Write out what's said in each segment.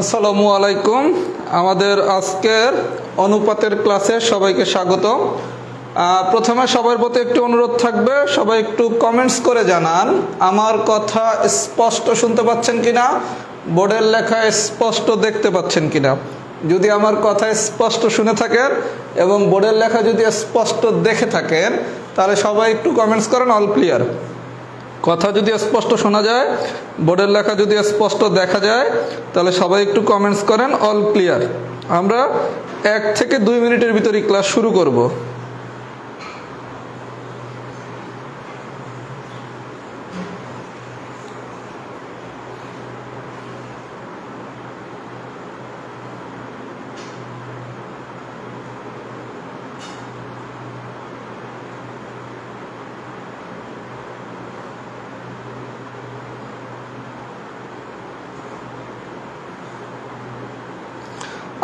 আসসালামু আলাইকুম। আমাদের আজকের অনুপাতের ক্লাসে সবাইকে স্বাগত প্রথমে সবার প্রতি একটু অনুরোধ থাকবে, সবাই একটু কমেন্টস করে জানান। আমার কথা স্পষ্ট শুনতে পাচ্ছেন কিনা? বোর্ডের লেখা স্পষ্ট দেখতে পাচ্ছেন কিনা? যদি আমার কথা স্পষ্ট শুনে থাকেন এবং বোর্ডের লেখা যদি স্পষ্ট দেখে থাকেন, তাহলে সবাই একটু কমেন্টস করেন অল ক্লিয়ার কথা যদি স্পষ্ট শোনা যায়, বোর্ডের লেখা যদি স্পষ্ট দেখা যায়, তাহলে সবাই একটু কমেন্টস করেন অল ক্লিয়ার আমরা এক থেকে দুই মিনিটের ভিতরে ক্লাস শুরু করব।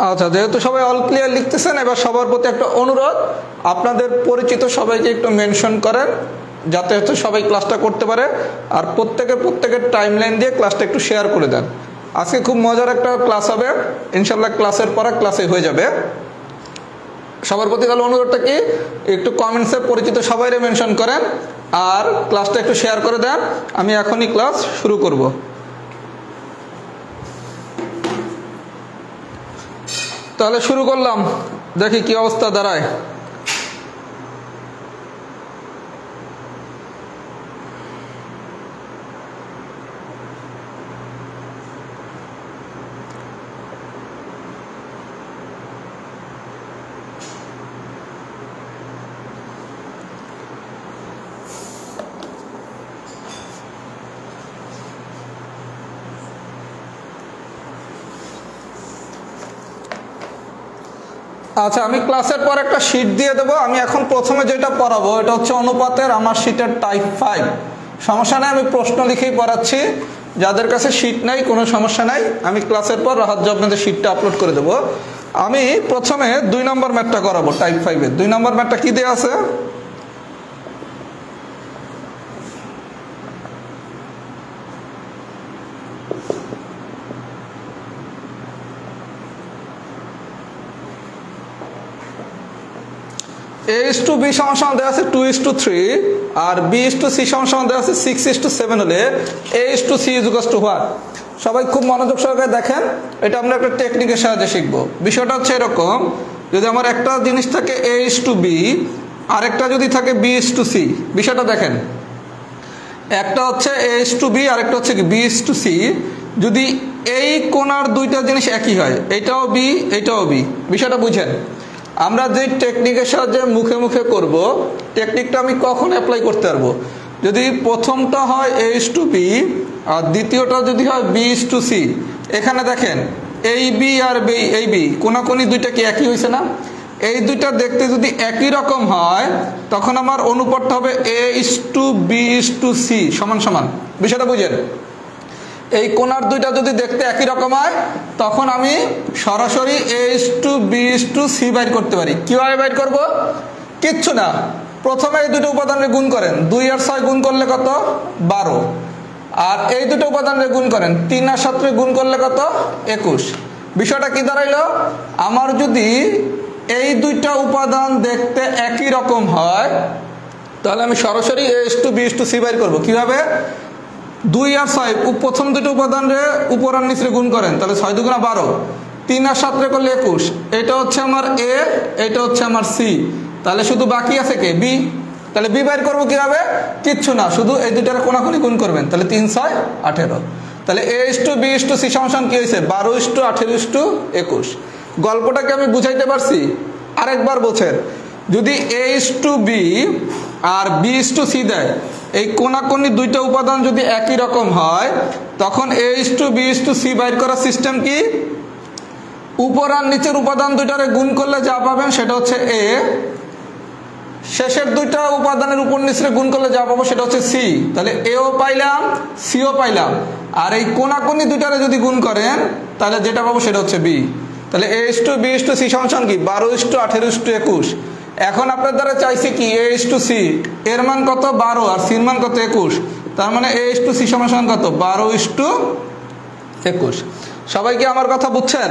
আচ্ছা যেহেতু সবাই অল ক্লিয়ার লিখতেছেন, এবার সবার প্রতি একটা অনুরোধ। আপনাদের পরিচিত সবাইকে একটু মেনশন করেন, যাতে হচ্ছে সবাই ক্লাসটা করতে পারে। আর প্রত্যেকে, প্রত্যেকের টাইম লাইন দিয়ে ক্লাসটা একটু শেয়ার করে দেন। আজকে খুব মজার একটা ক্লাস হবে। ইনশাল্লাহ ক্লাসের পরে ক্লাসে হয়ে যাবে। সবার প্রতি তাহলে অনুরোধটা কি? একটু কমেন্টসে পরিচিত সবাইরে মেনশন করেন, আর ক্লাসটা একটু শেয়ার করে দেন। আমি এখনই ক্লাস শুরু করব। তাহলে শুরু করলাম। দেখি কি অবস্থা দাঁড়ায়। আচ্ছা আমি ক্লাসের পর একটা শিট দিয়ে দেবো। আমি এখন প্রথমে যেটা পড়াবো, এটা হচ্ছে অনুপাতের, আমার শিটের টাইপ ফাইভ সমস্যা নেই, আমি প্রশ্ন লিখেই পড়াচ্ছি। যাদের কাছে শিট নাই, কোনো সমস্যা নাই। আমি ক্লাসের পর রাহাত আপনাদের শিটটা আপলোড করে দেবো। আমি প্রথমে দুই নম্বর ম্যাটটা করাবো টাইপ ফাইভের দুই নম্বর ম্যাটটা কী দেওয়া আছে? এ ইস টু বি সমান সমান দেওয়া আছে টু ইস টু থ্রি আর বি ইস টু সি সমান সমান দেওয়া আছে সিক্স ইস টু সেভেন হলে A is to C is to what সবাই খুব মনোযোগ সহকারে দেখেন, এটা আমরা একটা টেকনিকের সাহায্যে শিখব। বিষয়টা হচ্ছে এরকম, যদি আমার একটা জিনিস থাকে এ ইস টু বি আরেকটা যদি থাকে বি ইস টু সি বিষয়টা দেখেন। একটা হচ্ছে এ ইস টু বি আরেকটা হচ্ছে বি ইস টু সি যদি এই কোনার দুইটা জিনিস একই হয়, এটাও বি এটাও বি বিষয়টা বুঝেন। আমরা যে টেকনিকের সাহায্যে মুখে মুখে করব টেকনিকটা আমি কখন অ্যাপ্লাই করতে পারব? যদি প্রথমটা হয় এইচ টু বি আর দ্বিতীয়টা যদি হয় বি ইস টু সি এখানে দেখেন এই বি আর বি এই বি কোনাকুনি দুইটা কি একই হয়েছে না? এই দুইটা দেখতে যদি একই রকম হয়, তখন আমার অনুপাতটা হবে A is to B is to C সমান সমান। বিষয়টা বুঝেন? এই কোনার দুইটা যদি দেখতে একই রকম হয়, তখন আমি সরাসরি A's to B to C বাইর করতে পারি। কীভাবে বাইর করব? কিচ্ছু না। প্রথমে এই দুটো উপাদানের গুণ করেন। দুই আর ছয় গুণ করলে কত? বারো। আর এই দুটো উপাদানের গুণ করেন। তিন আর সাতরে গুণ করলে কত? একুশ। বিষয়টা কি দাঁড়াইলো? আমার যদি এই দুইটা উপাদান দেখতে একই রকম হয়, তাহলে আমি সরাসরি A's to B to C বাইর করব। কীভাবে? দুই আর ছয় প্রথম দুটো উপাদান রে উপর আর নিচে গুণ করেন, তাহলে ছয় দুগুণা বারো। তিন আর সাত রে করলে একুশ। এটা হচ্ছে আমার এ এটা হচ্ছে আমার সি তাহলে শুধু বাকি আছে কে? বি তাহলে বি বাইর করব কীভাবে? কিচ্ছু না, শুধু এই দুটার কোনাকুনি গুণ করবেন। তাহলে তিন, ছয়, আঠেরো। তাহলে A is to B is to C সমান কি হয়েছে? বারো ইস টু আঠেরো ইস টু একুশ। গল্পটাকে আমি বুঝাইতে পারছি? আরেকবার বলছেন, যদি এ ইস টু বি আর বি ইস টু সি দেয় এই কোনাকুনি দুইটা উপাদান যদি একই রকম হয়, তখন A is to B is to C বাইর করার সিস্টেম কি? উপর আর নিচের উপাদান দুইটারে গুণ করলে যা পাবেন সেটা হচ্ছে এ শেষের দুইটা উপাদানের উপর নিচে গুণ করলে যা পাবো সেটা হচ্ছে সি তাহলে এও পাইলাম সিও পাইলাম। আর এই কোনাকুনি দুইটারে যদি গুণ করেন, তাহলে যেটা পাবো সেটা হচ্ছে বি তাহলে A is to B is to C সমান কি? বারো ইস টু আঠেরো ইস টু একুশ। এখন আপনার দ্বারা চাইছে কি এ ইস টু সি এর মান কত? বারো, আর সির মান কত? একুশ। তার মানে এ ইস টু সি সমান কত? বারো ইস টু একুশ। সবাই কি আমার কথা বুঝছেন?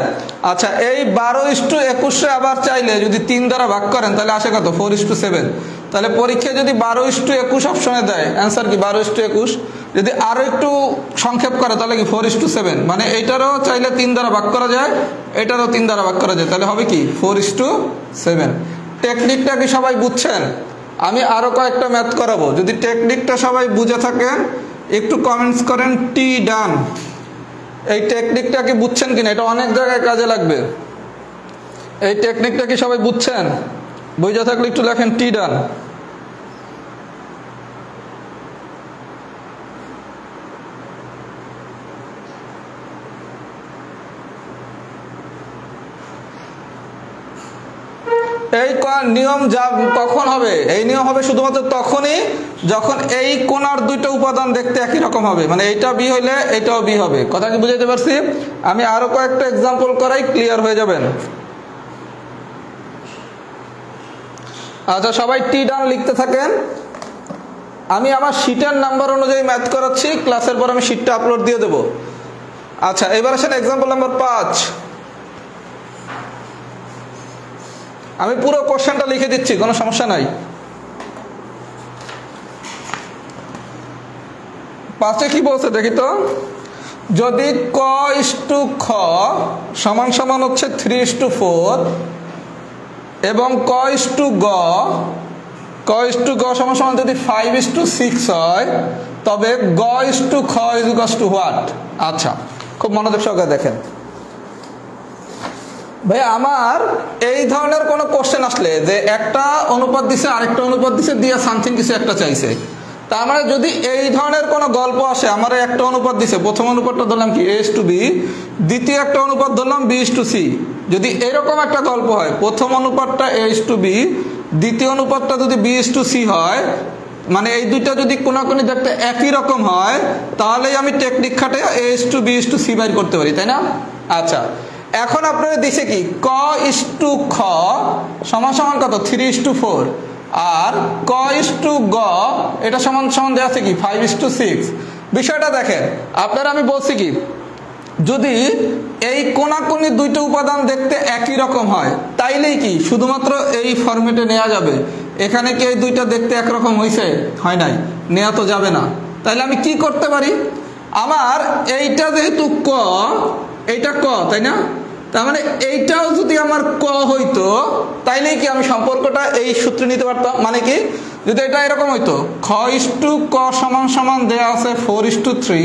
আচ্ছা এই বারো ইস টু একুশে আবার চাইলে যদি তিন দ্বারা ভাগ করেন, তাহলে আসে কত? ফোর ইস টু সেভেন তাহলে পরীক্ষায় যদি বারো ইস টু একুশ অপশনে দেয় অ্যান্সার কি বারো ইস টু একুশ? যদি আরও একটু সংক্ষেপ করে, তাহলে কি ফোর ইস টু সেভেন মানে এইটারও চাইলে তিন দ্বারা ভাগ করা যায়, এটারও তিন দ্বারা ভাগ করা যায়। তাহলে হবে কি? ফোর ইস টু সেভেন টেকনিকটা কি সবাই বুঝছেন? আমি আরও কয়েকটা ম্যাথ করাবো। যদি টেকনিকটা সবাই বুঝে থাকে একটু কমেন্টস করেন টি ডান এই টেকনিকটা কি বুঝছেন কিনা? এটা অনেক জায়গায় কাজে লাগবে। এই টেকনিকটা কি সবাই বুঝছেন? বুঝে থাকলে একটু লেখেন টি ডান এই নিয়ম যা কখন হবে? এই নিয়ম হবে শুধুমাত্র তখনই যখন এই কোনার দুইটা উপাদান দেখতে একই রকম হবে। মানে এইটা বি হইলে এইটাও বি হবে। কথা কি বুঝাইতে পারছি? আমি আরও কয়েকটা এক্সাম্পল করাই ক্লিয়ার হয়ে যাবেন। আচ্ছা সবাই টি ডান লিখতে থাকেন। আমি আমার শিটের নাম্বার অনুযায়ী ম্যাথ করাচ্ছি ক্লাসের পর আমি শিটটা আপলোড দিয়ে দেবো। আচ্ছা এবার আসেন এক্সাম্পল নাম্বার পাঁচ। আমি পুরো কোশ্চেনটা লিখে দিচ্ছি, কোনো সমস্যা নাই। পাশে কি বলছে দেখি তো? যদি ক ইস টু খ সমান সমান হচ্ছে থ্রি ইস টু ফোর এবং ক ইস টু গ, ক ইস টু গ সমান সমান যদি ফাইভ ইস টু সিক্স হয়, তবে গ ইস টু খ ইকাস টু হোয়াট? আচ্ছা খুব মনোযোগ সহকারে দেখেন। ভাই, আমার এই ধরনের কোনো কোশ্চেন আসলে যে একটা অনুপাত দিছে, আরেকটা অনুপাত দিছে, দিয়ে সামথিং কিছু একটা চাইছে। তার মানে যদি এই ধরনের কোনো গল্প আসে, আমার একটা অনুপাত দিছে, প্রথম অনুপাতটা ধরলাম কি এস টু বি দ্বিতীয় একটা অনুপাত ধরলাম বি টু সি যদি এরকম একটা গল্প হয়, প্রথম অনুপাতটা এস টু বি দ্বিতীয় অনুপাতটা যদি বি টু সি হয় মানে এই দুইটা যদি কোনাকুনি দেখতে একই রকম হয়, তাহলেই আমি টেকনিক খাটে A's to B to C বাইর করতে পারি, তাই না? আচ্ছা। এখন আপনারা দিছে কি? ক ইস টু খ সমান সমান কত? থ্রি ইস টু ফোর আর ক ইস টু গ, এটা সমান সমান দেওয়া আছে কি? ফাইভ ইস টু সিক্স বিষয়টা দেখেন, আপনারা আমি বলছি কি? যদি এই কোনাকুনি দুইটা উপাদান দেখতে একই রকম হয়, তাইলেই কি? শুধুমাত্র এই ফরম্যাটে নেওয়া যাবে। এখানে কি এই দুইটা দেখতে একরকম হয়েছে হয় নাই। নেওয়া তো যাবে না। তাইলে আমি কি করতে পারি? আমার এইটা যেহেতু ক, এইটা ক, তাই না? তার মানে এইটাও যদি আমার ক হইতো, তাইলে কি আমি সম্পর্কটা এই সূত্রে নিতে পারতাম? মানে কি? যদি এটা এরকম হইতো, খ ইস টু ক সমান সমান দেওয়া আছে ফোর ইস টু থ্রি,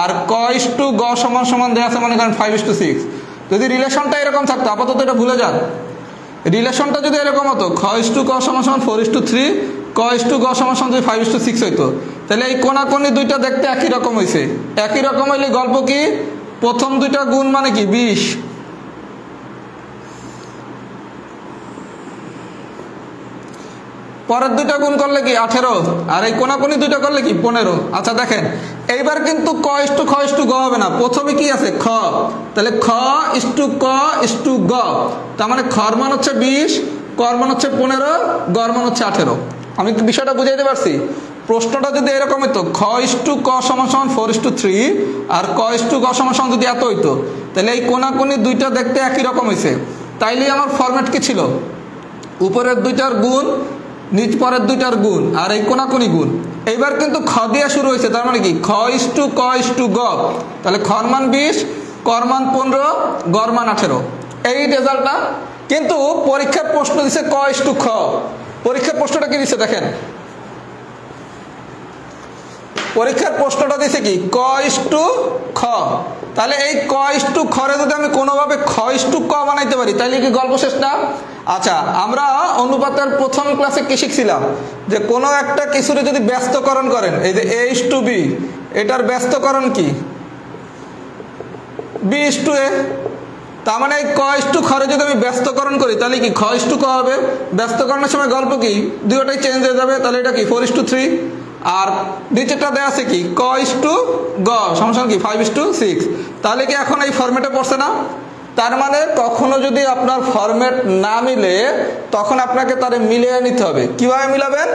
আর ক ইস টু গ সমান সমান দেওয়া আছে মনে করেন ফাইভ ইস টু সিক্স। যদি রিলেশনটা এরকম থাকতো, আপাতত এটা ভুলে যান। রিলেশনটা যদি এরকম হতো, খ ইস টু ক সমান সমান ফোর ইস টু থ্রি, ক ইস টু গ সমান সমান যদি ফাইভ ইস টু সিক্স হইতো, তাহলে এই কোনাকোনি দুইটা দেখতে একই রকম হয়েছে একই রকম হইলে গল্প কি? প্রথম দুইটা গুণ মানে কি? বিশ। পরের দুইটা গুণ করলে কি আঠেরো? আর এই কোনাকুনি দুইটা করলে কি পনেরো? আচ্ছা দেখেন, এইবার কিন্তু ক ইস্টু খ ইস্টু গ হবে না। প্রথমে কি আছে? খ। তাহলে খ ইস্টু ক ইস্টু গ। তার মানে খর মান হচ্ছে বিশ, কর মান হচ্ছে পনেরো গর মান হচ্ছে আঠেরো। আমি বিষয়টা বুঝাইতে পারছি? প্রশ্নটা যদি এরকম হইতো, খ ইস্টু ক সমান সমান ফোর ইস্টু থ্রি, আর ক ইস্টু গ সমান সমান যদি এত হইতো, তাহলে এই কোনাকুনি দুইটা দেখতে একই রকম হয়েছে তাইলেই আমার ফরম্যাট কি ছিল? উপরের দুইটার গুণ নিচ পরের দুইটার গুণ, আর এই কোনাকুনি গুণ। এইবার কিন্তু খ দিয়ে শুরু হয়েছে, তার মানে কি? খ ইস টু ক ইস টু গ। তাহলে খরমান বিশ করমান পনেরো গরমান আঠেরো। এই রেজাল্টটা কিন্তু পরীক্ষার প্রশ্ন দিছে ক ইস টু খ। পরীক্ষার প্রশ্নটা কি দিছে দেখেন? পরীক্ষার প্রশ্নটা দিছে কি? ক ইস টু খ। তাহলে এই ক ইস টু খরে যদি আমি কোনোভাবে খ ইস টু ক বানাইতে পারি তাহলে কি গল্প শেষ না? আচ্ছা আমরা অনুপাতের প্রথম ক্লাসে কি শিখছিলাম? যে কোনো একটা কিছুরে যদি ব্যস্তকরণ করেন, এই যে এ ইস টু বি এটার ব্যস্তকরণ কি? বি ইস টু এ তার মানে এই ক ইস টু খরে যদি আমি ব্যস্তকরণ করি, তাহলে কি খ ইস টু ক হবে? ব্যস্তকরণের সময় গল্প কি? দুটোটাই চেঞ্জ হয়ে যাবে, তাহলে এটা কি? ফোর ইস টু থ্রি আর নিচেরটা দেওয়া আছে কি? ক ইস টু গ সমস্যা কি? ফাইভ ইস টু সিক্স তাহলে কি এখন এই ফর্মেটে পড়ছে না? তার মানে কখনো যদি আপনার ফরম্যাট না মিলে, তখন আপনাকে তারে মিলিয়ে নিতে হবে। কীভাবে মিলাবেন?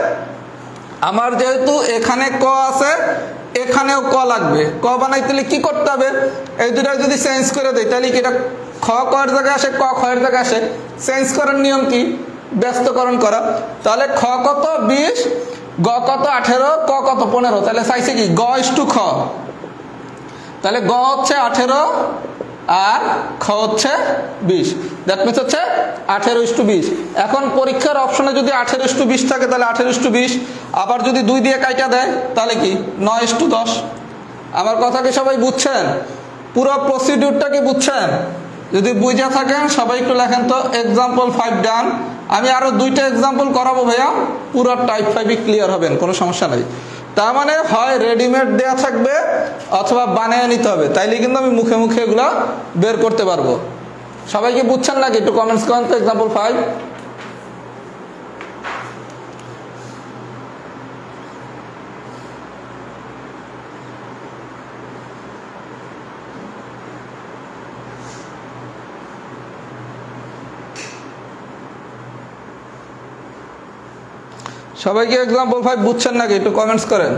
আমার যেহেতু এখানে ক আছে, এখানেও ক লাগবে। ক বানাইতে হলে কি করতে হবে? এই দুটা যদি চেঞ্জ করে দেয় তাহলে কি এটা খ কয়ের জায়গায় আসে? ক খয়ের জায়গায় আসে। চেঞ্জ করার নিয়ম কি? ব্যস্তকরণ করা। তাহলে খ কত? বিশ। গ কত আঠেরো? ক কত পনেরো? তাহলে চাইছে কি? গ টু খ। তাহলে গ হচ্ছে আঠেরো আর খ হচ্ছে বিশ। দ্যাট মিনস হচ্ছে আঠেরো ইস টু বিশ। এখন পরীক্ষার অপশনে যদি আঠেরো ইস টু বিশ থাকে, তাহলে আঠেরো ইস টু বিশ। আবার যদি দুই দিয়ে কাইটা দেয়, তাহলে কি? নয় ইস টু দশ। আমার কথা কি সবাই বুঝছেন? পুরো প্রসিডিউরটা কি বুঝছেন? যদি বুঝে থাকেন সবাই একটু লেখেন তো এক্সাম্পল ফাইভ ডান আমি আরও দুইটা এক্সাম্পল করাবো ভাইয়া, পুরো টাইপ ফাইভই ক্লিয়ার হবেন, কোনো সমস্যা নাই। তার মানে হয় রেডিমেড দেয়া থাকবে, অথবা বানিয়ে নিতে হবে। তাইলে কিন্তু আমি মুখে মুখে এগুলো বের করতে পারব। সবাইকে বুঝছেন নাকি? একটু কমেন্টস করেন তো এক্সাম্পল ফাইভ সবাই কি এক্সাম্পল ফাইভ বুঝছেন নাকি? একটু কমেন্টস করেন।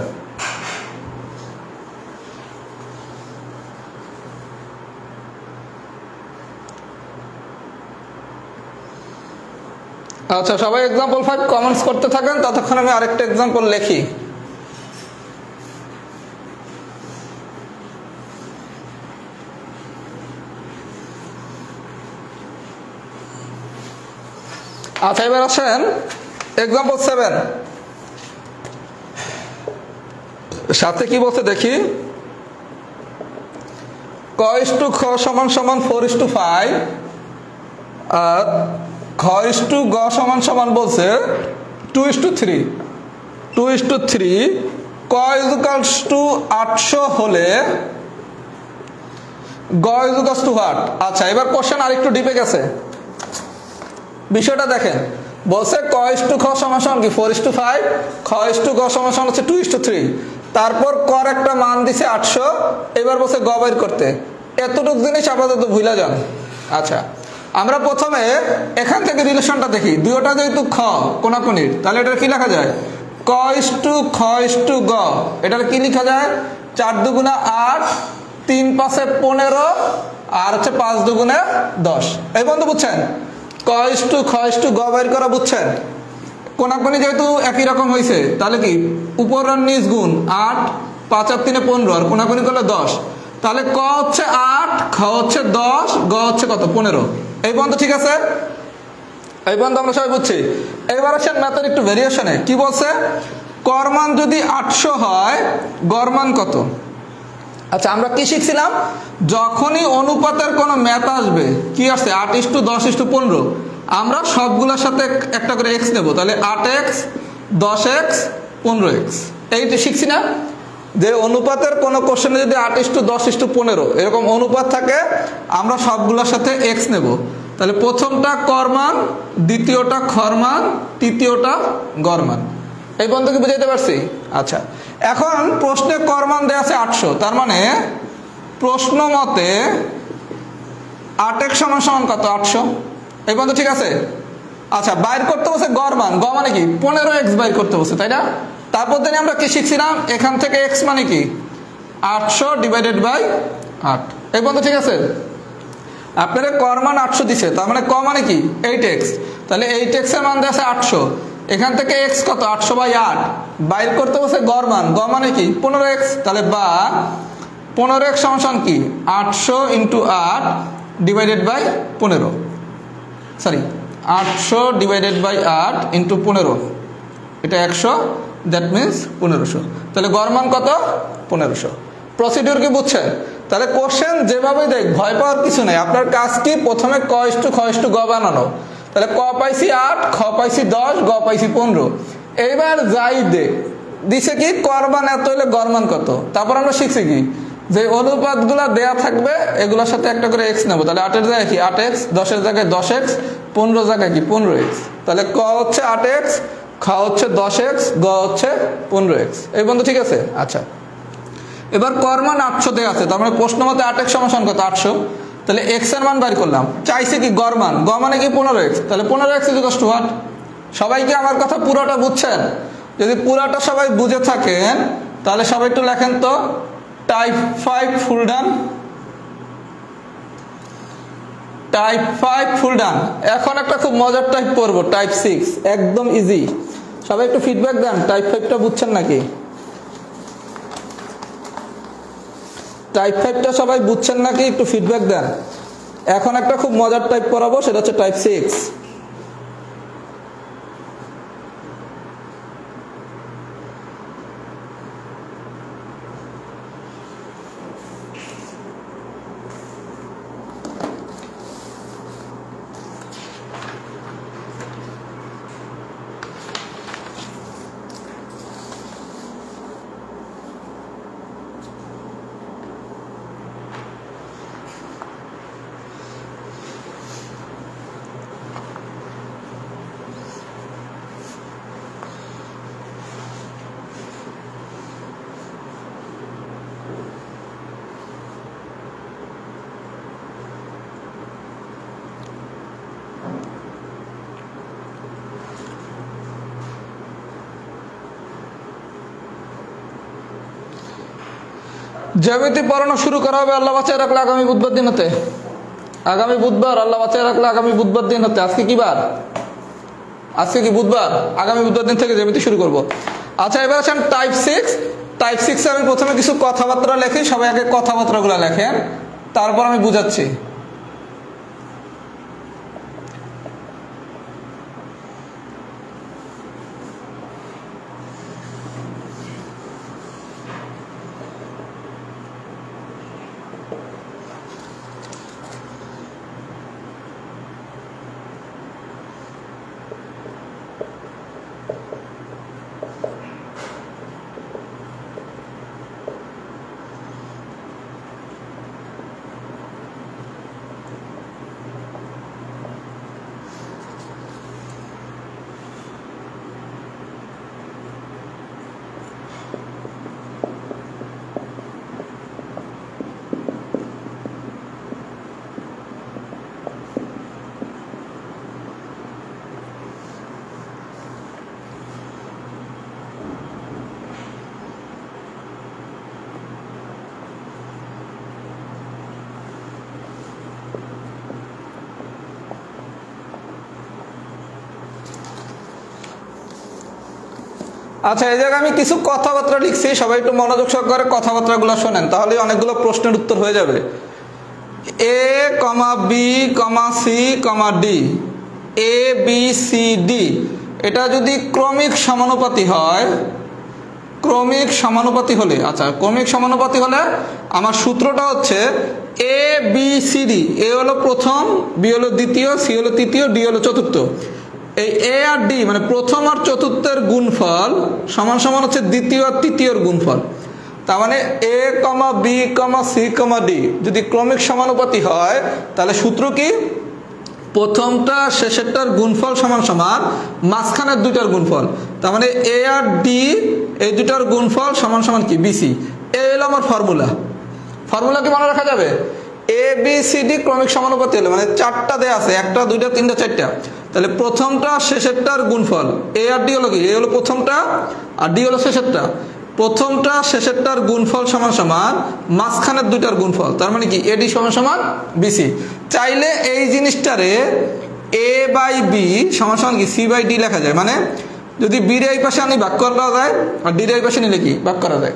আচ্ছা সবাই এক্সাম্পল ফাইভ কমেন্টস করতে থাকেন, ততক্ষণ আমি আরেকটা এক্সাম্পল লিখি। আচ্ছা এবার আসেন। এক্সাম্পল সেভেন সাথে কি বলছে দেখি? ক ইস টু খ সমান সমান ফোর ইস টু ফাইভ, আর খ ইস টু গ সমান সমান বলছে two is two three. Two is two three, ক ইজুকালস টু আটশো হলে গ ইজুকালস টু হোয়াট আচ্ছা এবার কোশ্চেন আর একটু ডিপে গেছে। বিষয়টা দেখেন। বলছে ক ইস টু খ সমান কি? Four is to five? খ ইস টু গ সমান হচ্ছে টু ইস টু থ্রি। তারপর কর একটা মান দিছে আটশো। এবার বলছে গ বের করতে। এতটুক জিনিস আপাতত ভুলে যান। আচ্ছা আমরা প্রথমে এখান থেকে রিলেশনটা দেখি। দুইটা যেহেতু খ, কোনাকুনির, তাহলে এটা কি লেখা যায়? ক ইস টু, খ ইস টু, গ। এটার কি লেখা যায়? চার দুগুণা আট, তিন পাশে পনেরো, আর হচ্ছে পাঁচ দুগুণে দশ। এই বন্ধু বুঝছেন? ক ইস টু খ ইস টু গ বের করা বুঝছেন? কোনাকুনি যেহেতু একই রকম হয়েছে তাহলে কি? উপর আর নিচ গুণ আট, পাঁচ আর তিনে পনেরো, আর কোনাকুনি করলে দশ। তাহলে ক হচ্ছে আট, খ হচ্ছে দশ, গ হচ্ছে কত? পনেরো। এই পর্যন্ত ঠিক আছে? এই পর্যন্ত আমরা সবাই বুঝছি। এবার আসেন ম্যাথের একটু ভেরিয়েশনে কি বলছে? করমান যদি আটশো হয় গরমান কত? আচ্ছা আমরা কি শিখছিলাম? যখনই অনুপাতের কোনো ম্যাথ আসবে, কি আসছে? আট ইস টু দশ ইস টু পনেরো। আমরা সবগুলোর সাথে একটা করে এক্স নেব, তাহলে আট এক্স দশ এক্স পনেরো এক্স এইটা শিখছি না? যে অনুপাতের কোনো কোশ্চেনে যদি আট ইস টু দশ ইস টু পনেরো, এরকম অনুপাত থাকে, আমরা সবগুলোর সাথে এক্স নেব। তাহলে প্রথমটা করমান দ্বিতীয়টা খরমান তৃতীয়টা গরমান এই পর্যন্ত কি বুঝাইতে পারছি? আচ্ছা। এখন প্রশ্নে কর্মান দেওয়া আছে আটশো, তার মানে প্রশ্ন মতে আট এক সমান সমান কত? আটশো। এই পর্যন্ত ঠিক আছে? আচ্ছা বাইর করতে বসে গড় মান গ মানে কি? পনেরো এক্স বাইর করতে বসে, তাই না? তারপর দিনে আমরা কি শিখছিলাম এখান থেকে এক্স মানে কি? আটশো ডিভাইডেড বাই আট। এই পর্যন্ত ঠিক আছে? আপনারা কর মান আটশো দিছে, তার মানে ক মানে কি? এইট এক্স তাহলে এইট এক্সের মান দেওয়া আছে আটশো। এখান থেকে এক্স কত? আটশো বাই আট। বাইর করতে বসে গড় মান গ মানে কি? পনেরো এক্স তাহলে বা পনেরো এক্স সমান কি? আটশো ইন্টু আট ডিভাইডেড বাই পনেরো। সরি আটশো ডিভাইডেড বাই আট ইন্টু পনেরো। এটা একশো দ্যাট মিনস পনেরোশো। তাহলে গড় মান কত? পনেরোশো। প্রসিডিউর কি বুঝছেন তাহলে কোশ্চেন যেভাবে দেখ, ভয় পাওয়ার কিছু নেই। আপনার কাজ কি? প্রথমে কয়েস টু খয়েস টু গ বানানো। তাহলে ক পাইছি আট, খ পাইছি দশ, গ পাইছি পনেরো। এইবার যাই দে। দিছে কি করমান এত হলে গরমান কত? তারপর আমরা শিখছি কি, যে অনুপাতগুলা দেয়া থাকবে, এগুলোর সাথে একটা করে এক্স নেব। তাহলে আটের জায়গায় কি, আট এক্স দশের জায়গায় দশ এক্স পনেরো জায়গায় কি, পনেরো এক্স তাহলে ক হচ্ছে আট এক্স খ হচ্ছে দশ এক্স গ হচ্ছে পনেরো এক্স এই বন্ধু ঠিক আছে? আচ্ছা। এবার কর্মান আটশো আটশোতে আছে, তার মানে প্রশ্ন মতে আট এক্স সমান কত? আটশো। তাহলে এক্সের মান বাইর করলাম। চাইছে কি গরমান গ মানে কি? পনেরো এক্স তাহলে পনেরো এক্স ইজ টু হোয়াট সবাই কি আমার কথা পুরোটা বুঝছেন? যদি পুরোটা সবাই বুঝে থাকেন, তাহলে সবাই একটু লেখেন তো। Type five full done type five full done এখন একটা খুব মজার টাইপ পড়ব টাইপ সিক্স একদম ইজি সবাই একটু ফিডব্যাক দেন টাইপ ফাইভটা বুঝছেন নাকি? টাইপ ফাইভটা সবাই বুঝছেন নাকি? একটু ফিডব্যাক দেন। এখন একটা খুব মজার টাইপ পড়াবো সেটা হচ্ছে টাইপ সিক্স জ্যামিতি পড়ানো শুরু করা হবে আল্লাহ বাচ্চায় রাখলে আগামী বুধবার দিন হতে আগামী বুধবার আল্লাহ বাচ্চায় রাখলে আগামী বুধবার দিন হতে আজকে কি বার? আজকে কি বুধবার? আগামী বুধবার দিন থেকে জ্যামিতি শুরু করব। আচ্ছা এবার আছেন টাইপ সিক্স টাইপ সিক্সে আমি প্রথমে কিছু কথাবার্তা লেখি, সবাই আগে কথাবার্তাগুলো লেখেন। তারপর আমি বুঝাচ্ছি। আচ্ছা এই জায়গায় আমি কিছু কথাবার্তা লিখছি, সবাই একটু মনোযোগ সহকারে কথাবার্তাগুলো শোনেন তাহলে অনেকগুলো প্রশ্নের উত্তর হয়ে যাবে। A comma B comma C comma D A B C D এটা যদি ক্রমিক সমানুপাতি হয়, ক্রমিক সমানুপাতি হলে আচ্ছা ক্রমিক সমানুপাতি হলে আমার সূত্রটা হচ্ছে A B C D A হলো প্রথম বি হলো দ্বিতীয় সি হলো তৃতীয় ডি হলো চতুর্থ। এই এ আর ডি মানে প্রথম আর চতুর্থের গুণফল সমান সমান হচ্ছে দ্বিতীয় আর তৃতীয়র গুণফল। তার মানে A comma B comma C comma D যদি ক্রমিক সমানুপাতি হয়, তাহলে সূত্র কি? প্রথমটা, শেষেরটার গুণফল সমান সমান, মাঝখানের দুইটার গুণফল। তার মানে এ আর ডি এই দুটার গুণফল সমান সমান কি? বিসি এ হলো আমার ফর্মুলা ফর্মুলা কি মনে রাখা যাবে? এ বি সি ডি ক্রমিক সমানুপাতি হলে মানে চারটা দেয়া আছে, একটা, দুইটা, তিনটা, চারটা। তাহলে প্রথমটা শেষেরটার গুণফল। এ আর ডি হলো কি? এ হলো প্রথমটা, আর ডি হলো শেষেরটা। প্রথমটা শেষেরটার গুণফল সমান সমান মাঝখানের দুইটার গুণফল। তার মানে কি? এডি সমান সমান বিসি চাইলে এই জিনিসটারে এ বাই বি সমান সমান কি? সি বাই ডি লেখা যায়। মানে যদি বির এই পাশে আনি, ভাগ করা যায়, আর ডির এই পাশে নিলে কি? ভাগ করা যায়।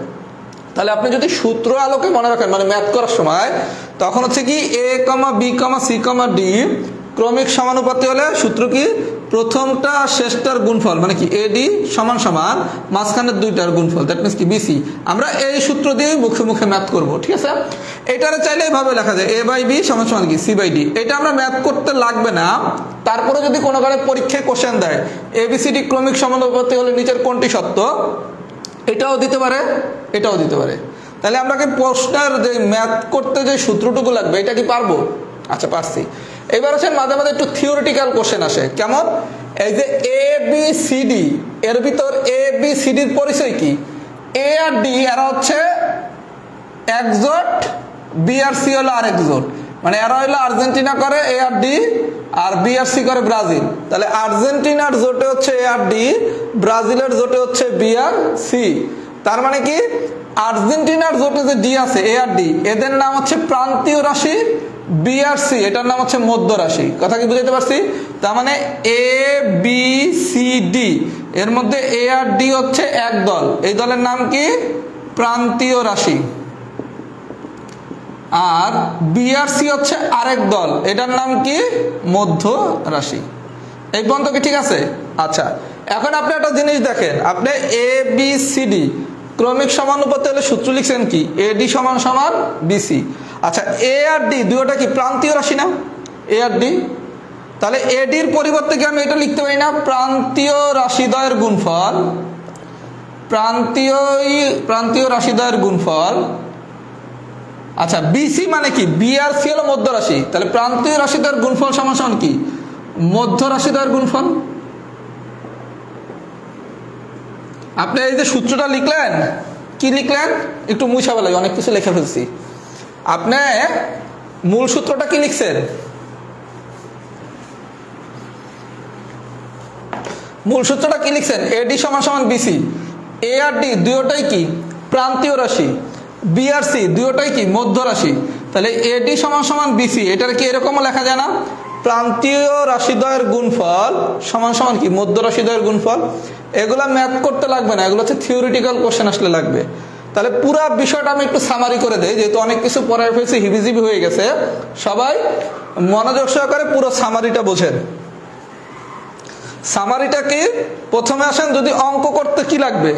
তাহলে আপনি যদি সূত্র আলোকে মনে রাখেন মানে ম্যাথ করার সময়, তখন হচ্ছে কি A comma B comma C comma D ক্রমিক সমানুপাতি হলে সূত্র কি? প্রথমটা শেষটার গুণফল মানে কি? এডি সমান সমান, মাঝখানের দুইটার গুণফল দ্যাট মিনস কি? বিসি আমরা এই সূত্র দিয়েই মুখে মুখে ম্যাথ করব, ঠিক আছে? এটারে চাইলে এইভাবে লেখা যায় এ বাই বি সমান সমান কি? সি বাই ডি এটা আমরা ম্যাথ করতে লাগবে না। তারপরে যদি কোনো কারণে পরীক্ষায় কোশ্চেন দেয় এবিসিডি ক্রমিক সমানুপাতি হলে নিচের কোনটি সত্য? এটাও দিতে পারে, এটাও দিতে পারে। তাহলে আমরা কি প্রশ্নের যে ম্যাথ করতে যে সূত্রটুকু লাগবে, এটা কি পারব? আচ্ছা পারছি। এবার হচ্ছে মাঝে মাঝে একটু থিওরিটিক্যাল কোশ্চেন আসে। কেমন? এই যে এ বি সি ডি এর ভিতর এ বি সি ডির পরিচয় কি? এ আর ডি এরা হচ্ছে একজোট বি আর সি হলো আর একজোট মানে এরা হইল আর্জেন্টিনা করে এ আর ডি আর বি আর সি করে ব্রাজিল। তাহলে আর্জেন্টিনার জোটে হচ্ছে এ আর ডি ব্রাজিলের জোটে হচ্ছে বি আর সি তার মানে কি? আর্জেন্টিনার জোটে যে ডি আছে এ আর ডি এদের নাম হচ্ছে প্রান্তীয় রাশি বি আর সি এটার নাম হচ্ছে মধ্য রাশি। কথা কি বুঝাতে পারছি? তার মানে এ বি সি ডি এর মধ্যে এ আর ডি হচ্ছে এক দল। এই দলের নাম কি? প্রান্তীয় রাশি। আর বিআরসি হচ্ছে আরেক দল। এটার নাম কি? মধ্য রাশি। এই পর্যন্ত কি ঠিক আছে? আচ্ছা এখন আপনি একটা জিনিস দেখেন। আপনি এ বি সি ডি ক্রমিক সমানুপাতে হলে সূত্র লিখছেন কি? এ ডি সমান সমান বিসি আচ্ছা এ আর ডি দুটোটা কি প্রান্তীয় রাশি না? এ আর ডি তাহলে এডির পরিবর্তে কি আমি এটা লিখতে পারি না? প্রান্তীয় রাশিদয়ের গুণফল প্রান্তীয় প্রান্তীয় রাশিদয়ের গুণফল আচ্ছা বিসি মানে কি? বিআরসি হলো মধ্য রাশি। তাহলে প্রান্তীয় রাশিদার গুণফল সমান কি? মধ্য রাশিদার গুণফল? আপনি এই যে সূত্রটা লিখলেন, কি লিখলেন? একটু মুছা বলাই অনেক কিছু লিখে ফেলছি। আপনি মূল সূত্রটা কি লিখছেন? মূল সূত্রটা কি লিখছেন? এডি সমান সমান বিসি এ আর ডি দুটোটাই কি? প্রান্তীয় রাশি। বিআরসি দুটোটাই কি? মধ্য রাশি তাহলে এডি সমান সমান বিসি এটার কি এরকমও লেখা যায় না? প্রান্তীয় রাশিদ্বয়ের গুণফল সমান সমান কি? মধ্য রাশিদ্বয়ের গুণফল। এগুলো ম্যাথ করতে লাগবে না, এগুলো হচ্ছে থিওরিটিক্যাল কোশ্চেন আসলে লাগবে। তাহলে পুরো বিষয়টা আমি একটু সামারি করে দেই, যেহেতু অনেক কিছু পরে ফেলছি হিবিজিবি হয়ে গেছে। সবাই মনোযোগ সহকারে পুরো সামারিটা বোঝেন। সামারিটা কি? প্রথমে আসেন যদি অঙ্ক করতে কি লাগবে?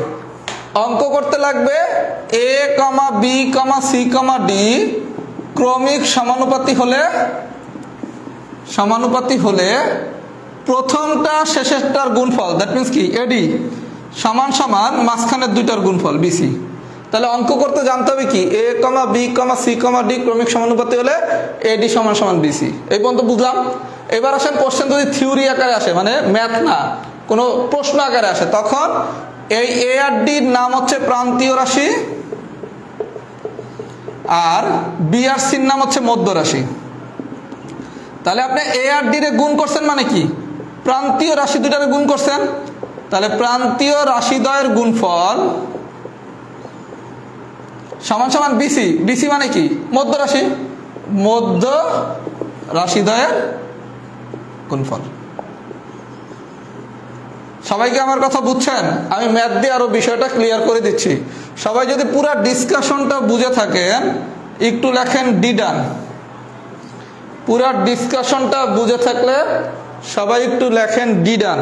অঙ্ক করতে লাগবে A comma B comma C comma D ক্রমিক সমানুপাতি হলে সমানুপাতি হলে প্রথমটা শেষেরটার গুণফল দ্যাট মিনস কি? এডি সমান সমান মাঝখানের দুইটার গুণফল বিসি তাহলে অঙ্ক করতে জানতে হবে কি? A comma B comma C comma D ক্রমিক সমানুপাতি হলে এডি সমান সমান বিসি এই পর্যন্ত বুঝলাম। এবার আসেন কোশ্চেন যদি থিওরি আকারে আসে মানে ম্যাথ না, কোনো প্রশ্ন আকারে আসে, তখন এই এ আর ডির নাম হচ্ছে প্রান্তীয় রাশি আর বি আর সির নাম হচ্ছে মধ্য রাশি। তাহলে আপনি এ আর ডি রে গুণ করছেন মানে কি? প্রান্তীয় রাশি দুটারে গুণ করছেন। তাহলে প্রান্তীয় রাশিদ্বয়ের গুণফল সমান সমান বিসি বিসি মানে কি? মধ্য রাশি। মধ্য রাশিদ্বয়ের গুণফল। সবাইকে আমার কথা বুঝছেন? আমি ম্যাথ দিয়ে আরও বিষয়টা ক্লিয়ার করে দিচ্ছি। সবাই যদি পুরো ডিসকাশনটা বুঝে থাকেন, একটু লেখেন ডিডান পুরো ডিসকাশনটা বুঝে থাকলে সবাই একটু লেখেন ডিডান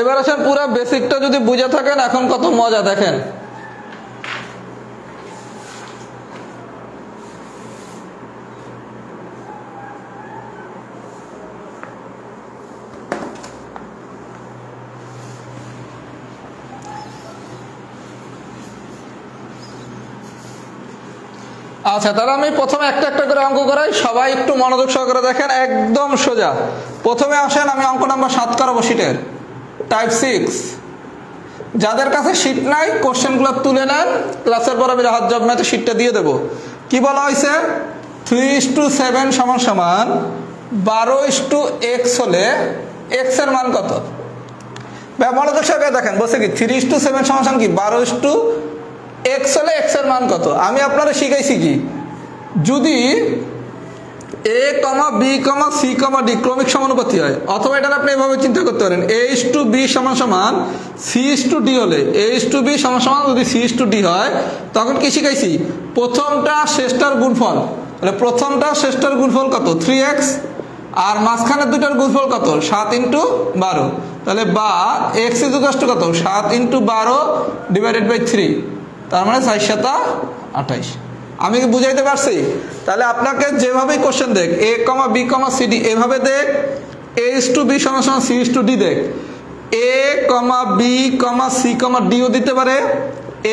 এবার আসেন, পুরো বেসিকটা যদি বুঝে থাকেন, এখন কত মজা, দেখেন। আচ্ছা তাহলে আমি প্রথমে একটা একটা করে অঙ্ক করাই। সবাই একটু মনোযোগ সহকারে দেখেন, একদম সোজা। প্রথমে আসেন, আমি অঙ্ক নাম্বার সাত করাবো শিটের টাইপ সিক্স যাদের কাছে শিট নাই কোশ্চেনগুলো তুলে নেন। ক্লাসের পর আমি রাহাত জব ম্যাথে শিটটা দিয়ে দেবো। কি বলা হয়েছে? থ্রি ইস টু সেভেন সমান সমান বারো ইস টু এক্স হলে এক্সের মান কত? মনোযোগ সহকারে দেখেন, বলছে কি থ্রি ইস টু সেভেন সমান সমান কি? বারো ইস টু এক্স হলে এক্সের মান কত? আমি আপনারা শিখাইছি কি, যদি A comma B comma C comma D ক্রমিক সমানুপাতি হয়। অথবা এটা আপনি এভাবে চিন্তা করতে পারেন। এ ইস টু বি সমান সমান সি টু ডি হলে। এ ইস টু বি সমান সমান যদি সি ইস টু ডি হয়, তখন কি শিখাইছি? প্রথমটা শেষটার গুণফল। তাহলে প্রথমটা শেষটার গুণফল কত? থ্রি এক্স আর মাঝখানের দুটার গুণফল কত? সাত ইন্টু বারো। তাহলে বা এক্স ইজুকাস টু কত? সাত ইন্টু বারো ডিভাইডেড বাই থ্রি তার মানে চার সাতা আঠাইশ। আমি কি বুঝাইতে পারছি? তাহলে আপনাকে যেভাবেই কোশ্চেন দেখ A comma B comma C D এভাবে দেখ এ ইস টু বি সমান সমান সি ইস টু ডি দেখ। A comma B comma C comma deo দিতে পারে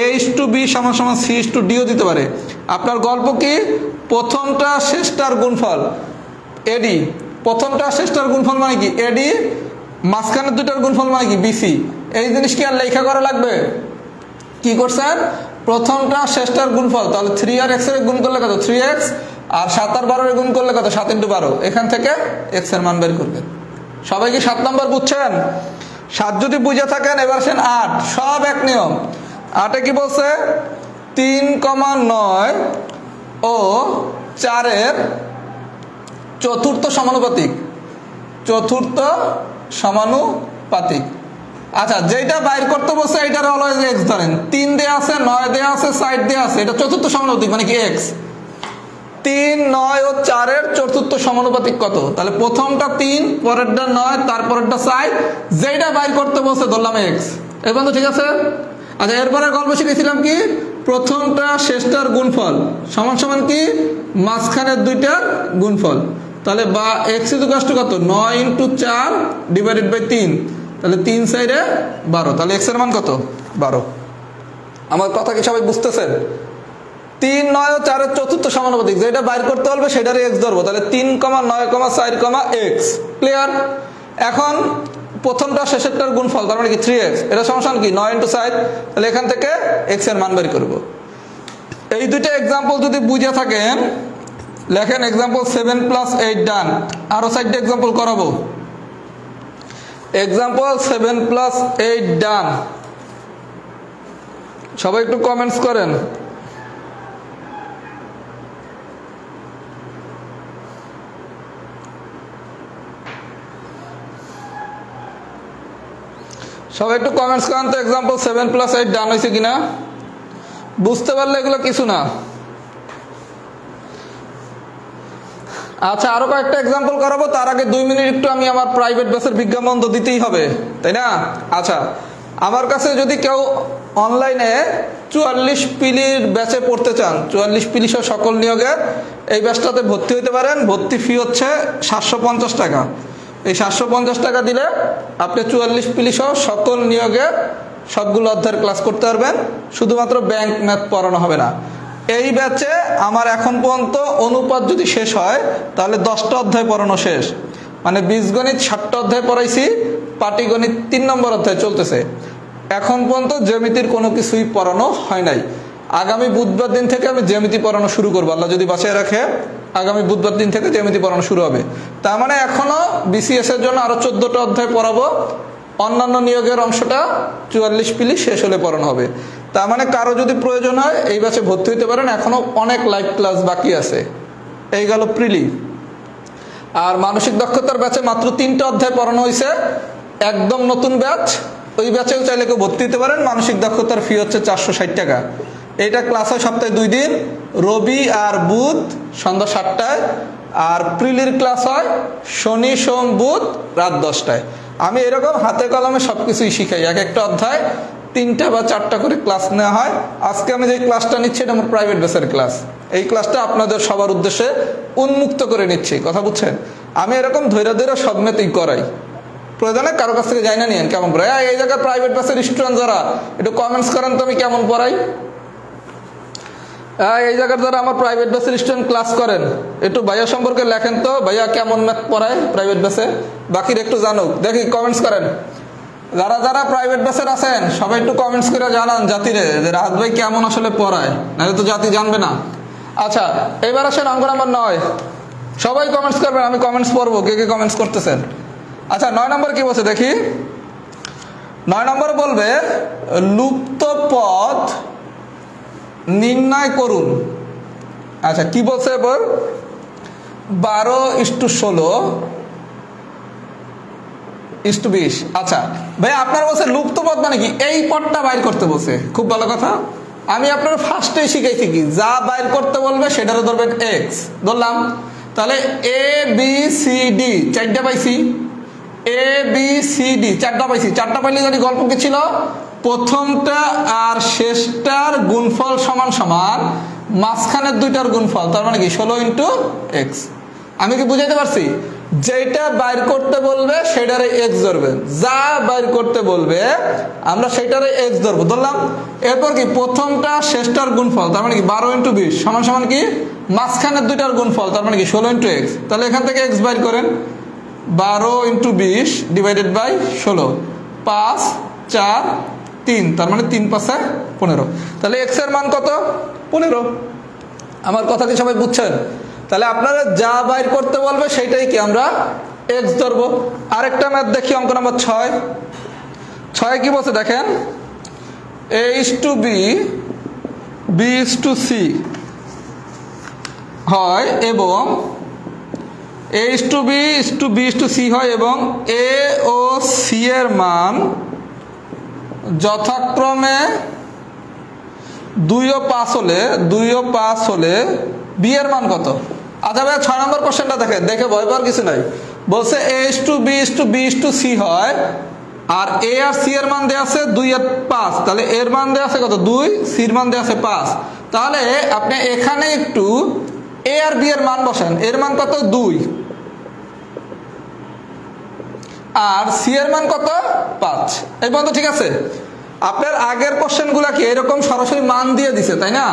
এ ইস টু বি সমান সমান সি ইস টু ডিও দিতে পারে। আপনার গল্প কি? প্রথমটা, শেষটার গুণফল। এডি প্রথমটা, শেষটার গুণফল মানে কি? এডি মাঝখানের দুটার গুণফল মানে কি? বিসি এই জিনিস কি আর লেখা করা লাগবে? কি করছেন? প্রথমটা শেষটার গুণফল, তাহলে থ্রি আর এক্সের গুণ করলে কত? থ্রি এক্স আর সাত আর বারো গুণ করলে কত? সাত ইন্টু বারো। এখান থেকে এক্সের মান বের করবেন। সবাই কি সাত নম্বর বুঝছেন? সাত যদি বুঝে থাকেন, এবার আসেন আট। সব এক নিয়ম। আটে কি বলছে? তিন কমা নয় ও চারের চতুর্থ সমানুপাতিক। চতুর্থ সমানুপাতিক। আচ্ছা যেটা বাইর করতে বসে এটার অলওয়েজ এক্স ধরেন। তিন দেয়া আছে, নয় দেয়া আছে সাইড দেয়া আছে, এটা চতুর্থ সমানুপাতিক মানে কি এক্স তিন, নয় ও চারের চতুর্থ সমানুপাতিক কত? তাহলে প্রথমটা তিন, পরেরটা নয়, তারপরেরটা সাইড যেটা বাইর করতে বসে ধরলাম এক্সের পর্যন্ত ঠিক আছে? আচ্ছা এরপরে গল্প শিখেছিলাম কি? প্রথমটা, শেষটার গুণফল। সমান সমান কি? মাঝখানের দুইটার গুণফল। তাহলে বা এক্স ইজ কত? নয় ইন্টু চার ডিভাইডেড বাই তিন। তাহলে তিন সাইডে বারো। তাহলে এক্সের মান কত? বারো। আমার কথা কি সবাই বুঝতেছেন? তিন, নয় ও চারের চতুর্থ সমানুপাতিক। যেটা বাইর করতে বলবে, সেটারই এক্স ধরবো। তাহলে তিন কমা নয় কমা চার কমা এক্স ক্লিয়ার এখন প্রথমটা শেষেরটার গুণফল, তার মানে কি থ্রি এক্স এটা সমস্যা কি? নয় ইন্টু সাইড তাহলে এখান থেকে এক্সের মান বের করব। এই দুইটা এক্সাম্পল যদি বুঝে থাকেন, লেখেন example seven plus eight done আরও সাইডটা এক্সাম্পল করাবো। Example seven plus eight done সবাই একটু কমেন্টস করেন। সবাই একটু কমেন্টস করেন তো example seven plus eight done হয়েছে কিনা? বুঝতে পারলে এগুলো কিছু না। আচ্ছা আরও কয়েকটা এক্সাম্পল করাবো। তার আগে দুই মিনিট একটু আমি আমার প্রাইভেট বাসের বিজ্ঞাপন তো দিতেই হবে, তাই না? আচ্ছা আমার কাছে যদি কেউ অনলাইনে চুয়াল্লিশ পিলির ব্যাচে পড়তে চান, চুয়াল্লিশ পিলি সহ সকল নিয়োগের, এই ব্যাচটাতে ভর্তি হতে পারেন। ভর্তি ফি হচ্ছে সাতশো পঞ্চাশ টাকা। এই সাতশো পঞ্চাশ টাকা দিলে আপনি চুয়াল্লিশ পিলি সহ সকল নিয়োগের সবগুলো অধ্যায়ের ক্লাস করতে পারবেন। শুধুমাত্র ব্যাংক ম্যাথ পড়ানো হবে না। এই ব্যাচে আমার এখন পর্যন্ত অনুপাত যদি শেষ হয়, তাহলে দশটা অধ্যায় পড়ানো শেষ। মানে বীজগণিত ষাটটা অধ্যায় পড়াইছি, পাটিগণিত তিন নম্বর অধ্যায় চলতেছে। এখন পর্যন্ত জ্যামিতির কোনো কিছুই পড়ানো হয় নাই। আগামী বুধবার দিন থেকে আমি জ্যামিতি পড়ানো শুরু করব। আল্লাহ যদি বাঁচিয়ে রাখে, আগামী বুধবার দিন থেকে জ্যামিতি পড়ানো শুরু হবে। তার মানে এখনও বিসিএস এর জন্য আরও চোদ্দটা অধ্যায় পড়াবো। অন্যান্য নিয়োগের অংশটা চুয়াল্লিশ পিলি শেষ হলে পড়ানো হবে। তার মানে কারও যদি প্রয়োজন হয়, এই ব্যাচে ভর্তি হতে পারেন। এখনও অনেক লাইভ ক্লাস বাকি আছে। এই গেল প্রিলি। আর মানসিক দক্ষতার ব্যাচে মাত্র তিনটা অধ্যায় পড়ানো হয়েছে একদম নতুন ব্যাচ ওই ব্যাচেও চাইলে কেউ ভর্তি হতে পারেন। মানসিক দক্ষতার ফি হচ্ছে চারশো ষাট টাকা। এইটা ক্লাস হয় সপ্তাহে দুই দিন। রবি আর বুধ সন্ধ্যা সাতটায়। আর প্রিলির ক্লাস হয় শনি, সোম, বুধ রাত দশটায়। আমি এরকম হাতে কলমে সব কিছুই শিখাই। এক একটা অধ্যায় তিনটা বা চারটা করে ক্লাস নেওয়া হয়। আজকে আমি যে ক্লাসটা নিচ্ছি, এটা আমার প্রাইভেট বেসের ক্লাস এই ক্লাসটা আপনাদের সবার উদ্দেশ্যে উন্মুক্ত করে নিচ্ছি, কথা বুঝছেন? আমি এরকম ধৈর্য ধৈর্য সব মেতেই করাই। প্রয়োজনে কারও কাছ থেকে যাই না নিয়েন, কেমন পড়াই এই জায়গায় প্রাইভেট বাসের স্টুডেন্ট যারা, একটু কমেন্টস করেন তো আমি কেমন পড়াই? এই জায়গার যারা আমার প্রাইভেট বাসের স্টুডেন্ট ক্লাস করেন, একটু ভাইয়া সম্পর্কে লেখেন তো, ভাইয়া কেমন ম্যাথ পড়ায় প্রাইভেট বাসে বাকির একটু জানুক। দেখি কমেন্টস করেন। যারা যারা প্রাইভেট বাসের আছেন, সবাই একটু কমেন্টস করে জানান জাতিরে, যে রাহাত ভাই কেমন আসলে পড়ায়। নাহলে তো জাতি জানবে না। আচ্ছা এবার আসেন অঙ্ক নাম্বার নয়। সবাই কমেন্টস করবেন, আমি কমেন্টস পড়ব, কে কে কমেন্টস করতেছেন? আচ্ছা নয় নম্বর কি বলছে দেখি? নয় নম্বর বলবে, লুপ্ত পথ নির্ণয় করুন। আচ্ছা কি বলছে এবার? বারো ইস্টু ষোলো ইস্টু বিশ আচ্ছা। ভাই আপনার বলছে লুপ্ত পথ মানে কি? এই পথটা বাইর করতে বলছে। খুব ভালো কথা। আমি আপনার ফার্স্টে শিখাইছি কি, যা বাইর করতে বলবে সেটারও ধরবেন এক্স ধরলাম। তাহলে এ বি সি ডি চারটা পাইছি। এ বি সি ডি চারটা পাইছি। চারটা পাইলে জানি গল্প কি ছিল? প্রথমটা আর শেষটার গুণফল সমান সমান, মাঝখানের দুইটার গুণফল, তার মানে কি? ষোলো ইন্টু এক্স আমি কি বুঝাইতে পারছি? যেটা বাইর করতে বলবে সেটারে এক্স ধরবে। যা বাইর করতে বলবে, আমরা সেটারে এক্স ধরবো। ধরলাম, এরপর কি? প্রথমটা শেষটার গুণফল, তার মানে কি? বারো ইন্টু বিশ, সমান সমান কি? মাঝখানের দুইটার গুণফল, তার মানে কি? ষোলো ইন্টু এক্স তাহলে এখান থেকে এক্স বাইর করেন। বারো ইন্টু বিশ ডিভাইডেড বাই ষোলো। পাঁচ, চার, তিন, তার মানে তিন পাশে পনেরো। তাহলে এক্সের মান কত? পনেরো। আমার কথা কি সবাই বুঝছেন? তাহলে আপনারা যা বাইর করতে বলবে সেইটাই কি আমরা এক্স ধরবো। আরেকটা ম্যাথ দেখি, অঙ্ক নম্বর ছয়। ছয় কি বলছে দেখেন? A is to B B is to C হয় এবং A is to B is to B is to C হয় এবং এ ও সি এর মান যথাক্রমে দুই ও পাঁচ হলে, দুই ও পাঁচ হলে বি এর মান কত? আচ্ছা ভাই ছয় নম্বর কোশ্চেনটা দেখে দেখে ভয় পাওয়ার কিছু নাই। বলছে A is to B is to B is to C হয়, আর এ আর সি এর মান দেওয়া আছে দুই আর পাঁচ। তাহলে এর মান দেওয়া আছে কত? দুই সির মান দেওয়া আছে পাঁচ। তাহলে আপনি এখানে একটু এ আর বি এর মান বসেন। এর মান কত? দুই। আর সি এর মান কত? পাঁচ। এই পর্যন্ত ঠিক আছে? আপনার আগের কোশ্চেনগুলা কি এরকম সরাসরি মান দিয়ে দিছে, তাই না?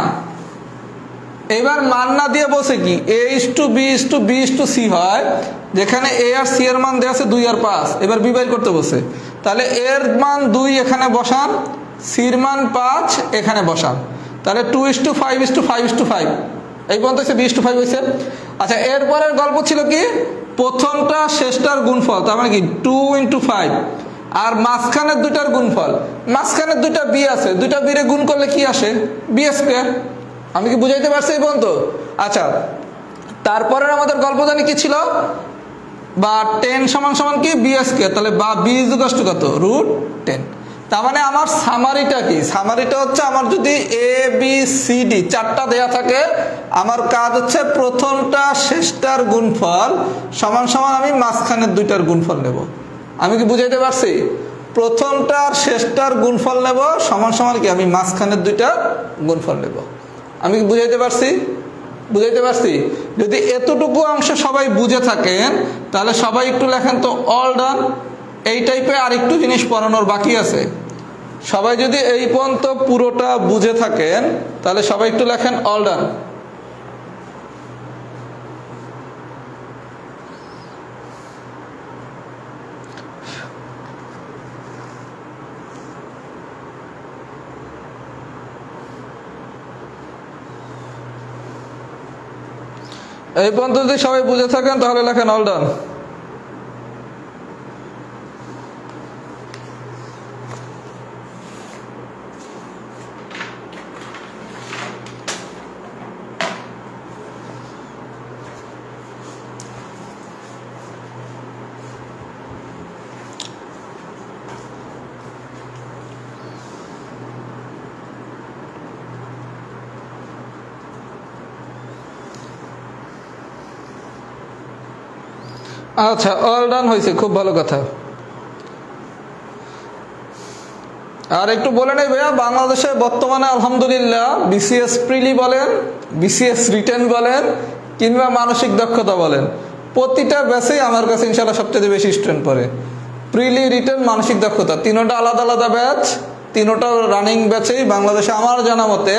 এবার মান না দিয়ে বসে কি? A is to B is to B is to C হয়, যেখানে এ আর সি এর মান দেওয়া আছে দুই আর পাঁচ। এবার বি বাইর করতে বসে তাহলে এর মান দুই এখানে বসান সির মান পাঁচ এখানে বসান। তাহলে two is to five is to five is to five এই পর্যন্ত হচ্ছে বিশ টু ফাইভ হয়েছে। আচ্ছা এরপরের গল্প ছিল কি? প্রথমটা, শেষটার গুণফল, তার মানে কি? টু ইন্টু ফাইভ আর মাঝখানের দুইটার গুণফল। মাঝখানের দুইটা বি আছে। দুইটা বিরে গুণ করলে কি আসে? বি স্কোয়ার আমি কি বুঝাইতে পারছি এই পর্যন্ত? আচ্ছা তারপরের আমাদের গল্প জানি কি ছিল? বা টেন সমান সমান কি? বি স্কোয়ার, তাহলে বা বি ইজ কত? Root ten. তার মানে আমার সামারিটা কি? সামারিটা হচ্ছে আমার যদি এ বি সি ডি চারটা দেয়া থাকে, আমার কাজ হচ্ছে প্রথমটা, শেষটার গুণফল, সমান সমান আমি মাঝখানের দুইটার গুণফল নেব। আমি কি বুঝাইতে পারছি? প্রথমটার, শেষটার গুণফল নেব, সমান সমান কি? আমি মাঝখানের দুইটার গুণফল নেব। আমি কি বুঝাইতে পারছি? বুঝাইতে পারছি? যদি এতটুকু অংশ সবাই বুঝে থাকেন, তাহলে সবাই একটু লেখেন তো অল ডান এই টাইপের আরেকটু জিনিস পড়ানোর বাকি আছে। সবাই যদি এই পর্যন্ত পুরোটা বুঝে থাকেন, তাহলে সবাই একটু লেখেন অল ডান এই পর্যন্ত যদি সবাই বুঝে থাকেন তাহলে লেখেন অল ডান আচ্ছা অল ডান হয়েছে, খুব ভালো কথা। আর একটু বলে ভাইয়া, বাংলাদেশে বর্তমানে আলহামদুলিল্লাহ বিসিএস প্রিলি বলেন বিসিএস রিটেন বলেন, কিংবা মানসিক দক্ষতা বলেন, প্রতিটা ব্যাচেই আমার কাছে ইনশাল্লাহ সবচেয়ে বেশি স্টুডেন্ট পড়ে। প্রিলি রিটেন মানসিক দক্ষতা, তিনোটা আলাদা আলাদা ব্যাচ তিনোটা রানিং ব্যাচেই বাংলাদেশে আমার জানা মতে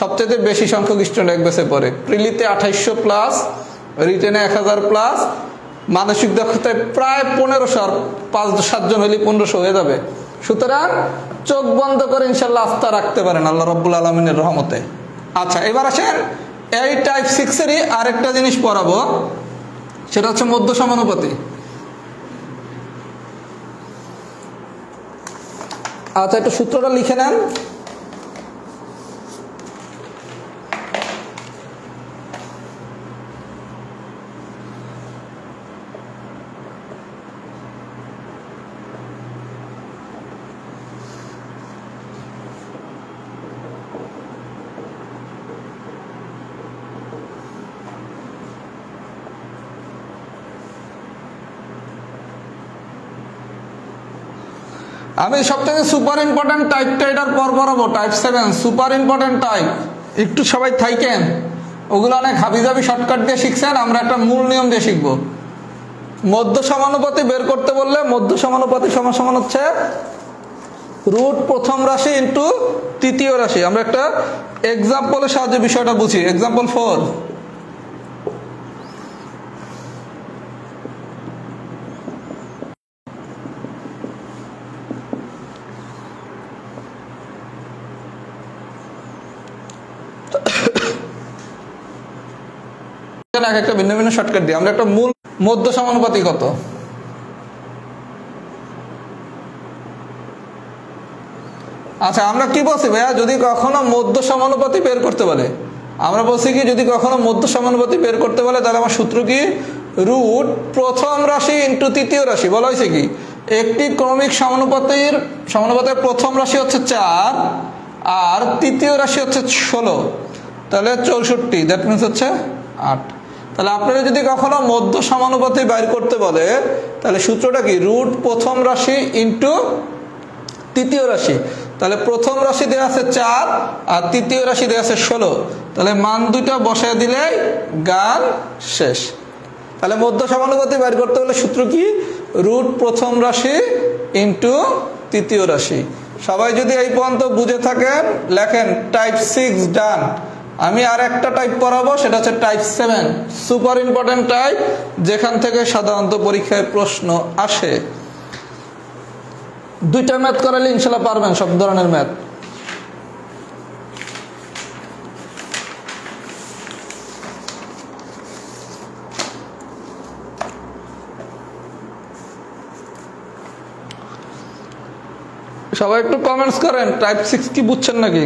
সবচেয়ে বেশি সংখ্যক স্টুডেন্ট এক ব্যাচে পড়ে। প্রিলিতে আঠাইশশো প্লাস রিটেনে এক হাজার প্লাস মানসিক দক্ষতায় প্রায় পনেরোশো আর পাঁচ সাতজন হলে পনেরোশো হয়ে যাবে। সুতরাং চোখ বন্ধ করে ইনশাল্লাহ আস্থা রাখতে পারেন আল্লাহ রব্বুল আলমিনের রহমতে। আচ্ছা এবার আসেন এই টাইপ সিক্সেরই আরেকটা জিনিস পড়াবো। সেটা হচ্ছে মধ্য সমানুপাতি। আচ্ছা একটু সূত্রটা লিখে নেন। আমি সব থেকে সুপার ইম্পর্টেন্ট টাইপটা এটার পর পড়াবো type seven super important type একটু সবাই থাইকেন। ওগুলো অনেক হাবিজাবি শর্টকাট দিয়ে শিখছেন, আমরা একটা মূল নিয়ম দিয়ে শিখব। মধ্য সমানুপাতি বের করতে বললে মধ্য সমানুপাতি সমান সমান হচ্ছে রুট প্রথম রাশি ইন্টু তৃতীয় রাশি। আমরা একটা এক্সাম্পলের সাহায্যে বিষয়টা বুঝি। এক্সাম্পল ফোর এক একটা ভিন্ন ভিন্ন শর্টকাট দিই আমরা একটা মূল মধ্য সমানুপাতি কত আচ্ছা আমরা কি বলছি ভাইয়া? যদি কখনো মধ্য সমানুপাতি বের করতে বলে। আমরা বলছি কি, যদি কখনো মধ্য সমানুপাতি বের করতে বলে, তাহলে আমার সূত্র কি? রুট প্রথম রাশি ইন্টু তৃতীয় রাশি। বলা হয়েছে কি? একটি ক্রমিক সমানুপাতির, সমানুপাতের প্রথম রাশি হচ্ছে চার, আর তৃতীয় রাশি হচ্ছে ষোলো। তাহলে চৌষট্টি দ্যাট মিনস হচ্ছে আট। তাহলে আপনারা যদি কখনো মধ্য সমানুপাতি বাইর করতে বলে, তাহলে সূত্রটা কি? রুট প্রথম রাশি ইন্টু তৃতীয় রাশি। তাহলে প্রথম রাশি দেওয়া আছে চার, আর তৃতীয় রাশি দেওয়া আছে ষোলো। তাহলে মান দুইটা বসায় দিলেই গান শেষ। তাহলে মধ্য সমানুপাতি বের করতে হলে সূত্র কি? রুট প্রথম রাশি ইন্টু তৃতীয় রাশি। সবাই যদি এই পর্যন্ত বুঝে থাকেন, লেখেন টাইপ সিক্স ডান আমি আর একটা টাইপ পড়াবো, সেটা হচ্ছে type seven super important type যেখান থেকে সাধারণত পরীক্ষায় প্রশ্ন আসে। দুইটা ম্যাথ করালে ইনশাল্লাহ পারবেন, সব ধরনের ম্যাথ সবাই একটু কমেন্টস করেন টাইপ সিক্স কি বুঝছেন নাকি?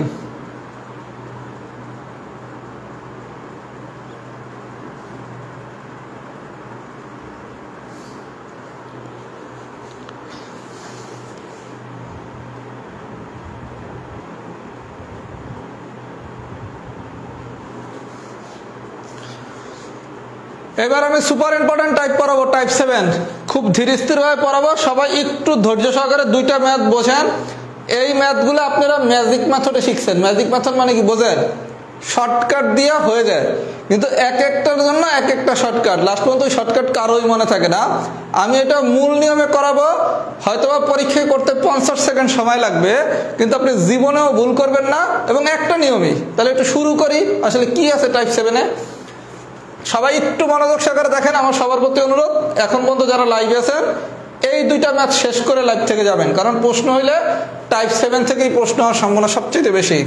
এবার আমি সুপার ইম্পর্টেন্ট টাইপ পড়াবো টাইপ সেভেন খুব ধীর স্থিরভাবে পড়াবো। সবাই একটু ধৈর্য সহকারে দুইটা ম্যাথ বোঝেন। এই ম্যাথগুলো আপনারা ম্যাজিক মেথডে শিখছেন। ম্যাজিক মেথড মানে কি বোঝেন? শর্টকাট দিয়ে হয়ে যায়। কিন্তু এক একটার জন্য এক একটা শর্টকাট লাস্ট পর্যন্ত শর্টকাট কারোই মনে থাকে না। আমি এটা মূল নিয়মে করাবো। হয়তোবা পরীক্ষা করতে পঞ্চাশ সেকেন্ড সময় লাগবে, কিন্তু আপনি জীবনেও ভুল করবেন না। এবং একটা নিয়মই। তাহলে একটু শুরু করি। আসলে কি আছে টাইপ সেভেনে সবাই একটু মনোযোগ সহকারে দেখেন, আমার সবার প্রতি অনুরোধ। এখন পর্যন্ত যারা লাইভে আছেন, এই দুইটা ম্যাচ শেষ করে লাইভ থেকে যাবেন। কারণ প্রশ্ন হইলে টাইপ সেভেন থেকেই প্রশ্ন হওয়ার সম্ভাবনা সবচেয়ে বেশি।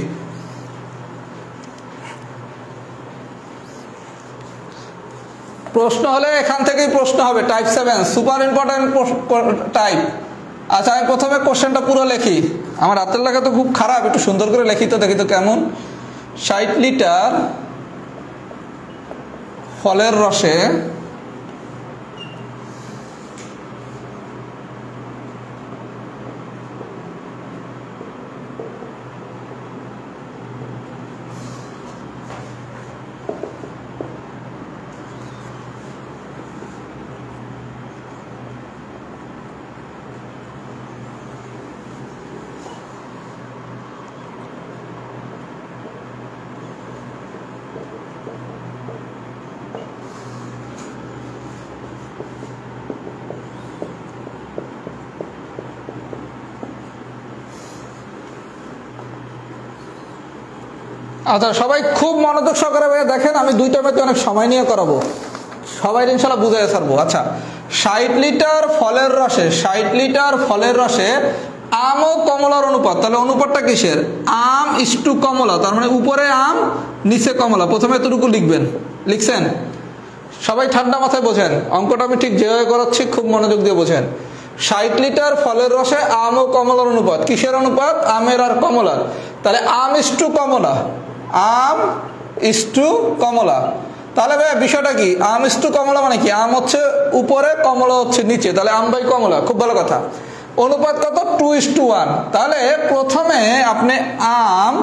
প্রশ্ন হলে এখান থেকেই প্রশ্ন হবে type seven super important type আচ্ছা আমি প্রথমে কোশ্চেনটা পুরো লেখি। আমার হাতের লেখা তো খুব খারাপ, একটু সুন্দর করে লেখি তো দেখি তো কেমন। ষাট লিটার ফলের রসে আচ্ছা সবাই খুব মনোযোগ সহকারে ভাইয়া দেখেন, আমি দুইটা ম্যাচে অনেক সময় নিয়ে করাবো। সবাই ইনশাল্লাহ বুঝে ছাড়বো। আচ্ছা ষাট লিটার ফলের রসে, ষাট লিটার ফলের রসে আম ও কমলার অনুপাত, তাহলে অনুপাতটা কিসের? আম ইস্টু কমলা, তার মানে উপরে আম, নিচে কমলা। প্রথমে এতটুকু লিখবেন। লিখছেন? সবাই ঠান্ডা মাথায় বোঝেন। অঙ্কটা আমি ঠিক যেভাবে করাচ্ছি, খুব মনোযোগ দিয়ে বোঝেন। ষাট লিটার ফলের রসে আম ও কমলার অনুপাত, কিসের অনুপাত? আমের আর কমলার। তাহলে আম ইস্টু কমলা। আম ইস্টু কমলা। তাহলে ভাই বিষয়টা কি? আম ইস্টু কমলা মানে কি? আম হচ্ছে উপরে, কমলা হচ্ছে নিচে। তাহলে আম বাই কমলা, খুব ভালো কথা। অনুপাত কত? Two is to one. তাহলে প্রথমে আপনি আম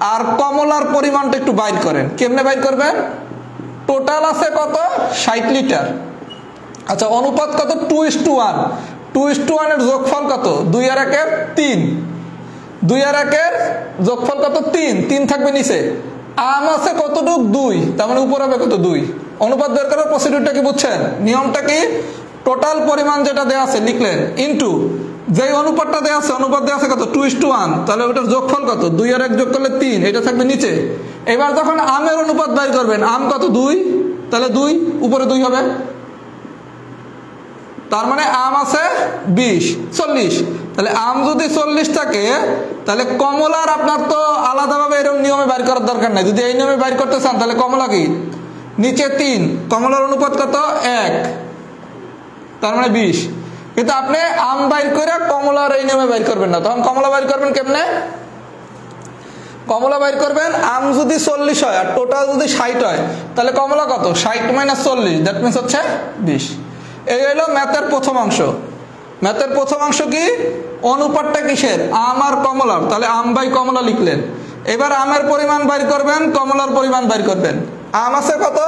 আর কমলার পরিমাণটা একটু বাইর করেন। কেমনে বাইর করবেন? টোটাল আছে কত? ষাট লিটার। আচ্ছা অনুপাত কত? Two is to one. Two is to ওয়ানের যোগফল কত? দুই আর একের তিন। দুই আর একের যোগফল কত তিন তিন থাকবে নিচে। আম আছে কতটুক? দুই। তার মানে উপর হবে কত? দুই। অনুপাত বের করার প্রসিডিউরটা কি বুঝছেন? নিয়মটা কি? টোটাল পরিমাণ যেটা দেওয়া আছে, লিখলেন ইন্টু যে অনুপাতটা দেওয়া আছে, অনুপাত দেওয়া আছে কত? টু ইস টু ওয়ান তাহলে ওটার যোগফল কত? দুই আর এক যোগ করলে তিন, এটা থাকবে নিচে। এবার যখন আমের অনুপাত বের করবেন, আম কত? দুই। তাহলে দুই, উপরে দুই হবে। তার মানে আম আছে বিশ, চল্লিশ। তাহলে আম যদি চল্লিশ থাকে, তাহলে কমলার আপনার তো আলাদাভাবে এরকম নিয়মে বাইর করার দরকার নাই। যদি এই নিয়মে বাইর করতে চান, তাহলে কমলা কি? নিচে তিন, কমলার অনুপাত কত? এক। তার মানে বিশ। কিন্তু আপনি আম বাইর করে কমলার এই নিয়মে বাইর করবেন না। তখন কমলা বাইর করবেন কেমনে? কমলা বাইর করবেন, আম যদি চল্লিশ হয় আর টোটাল যদি ষাট হয়, তাহলে কমলা কত? ষাট মাইনাস চল্লিশ দ্যাট মিনস হচ্ছে বিশ। এই হলো ম্যাথের প্রথম অংশ। ম্যাথের প্রথম অংশ কি? অনুপাতটা কিসের? আম আর কমলার। তাহলে আম বাই কমলা লিখলেন। এবার আমের পরিমাণ বাইর করবেন, কমলার পরিমাণ বাইর করবেন। আম আছে কত?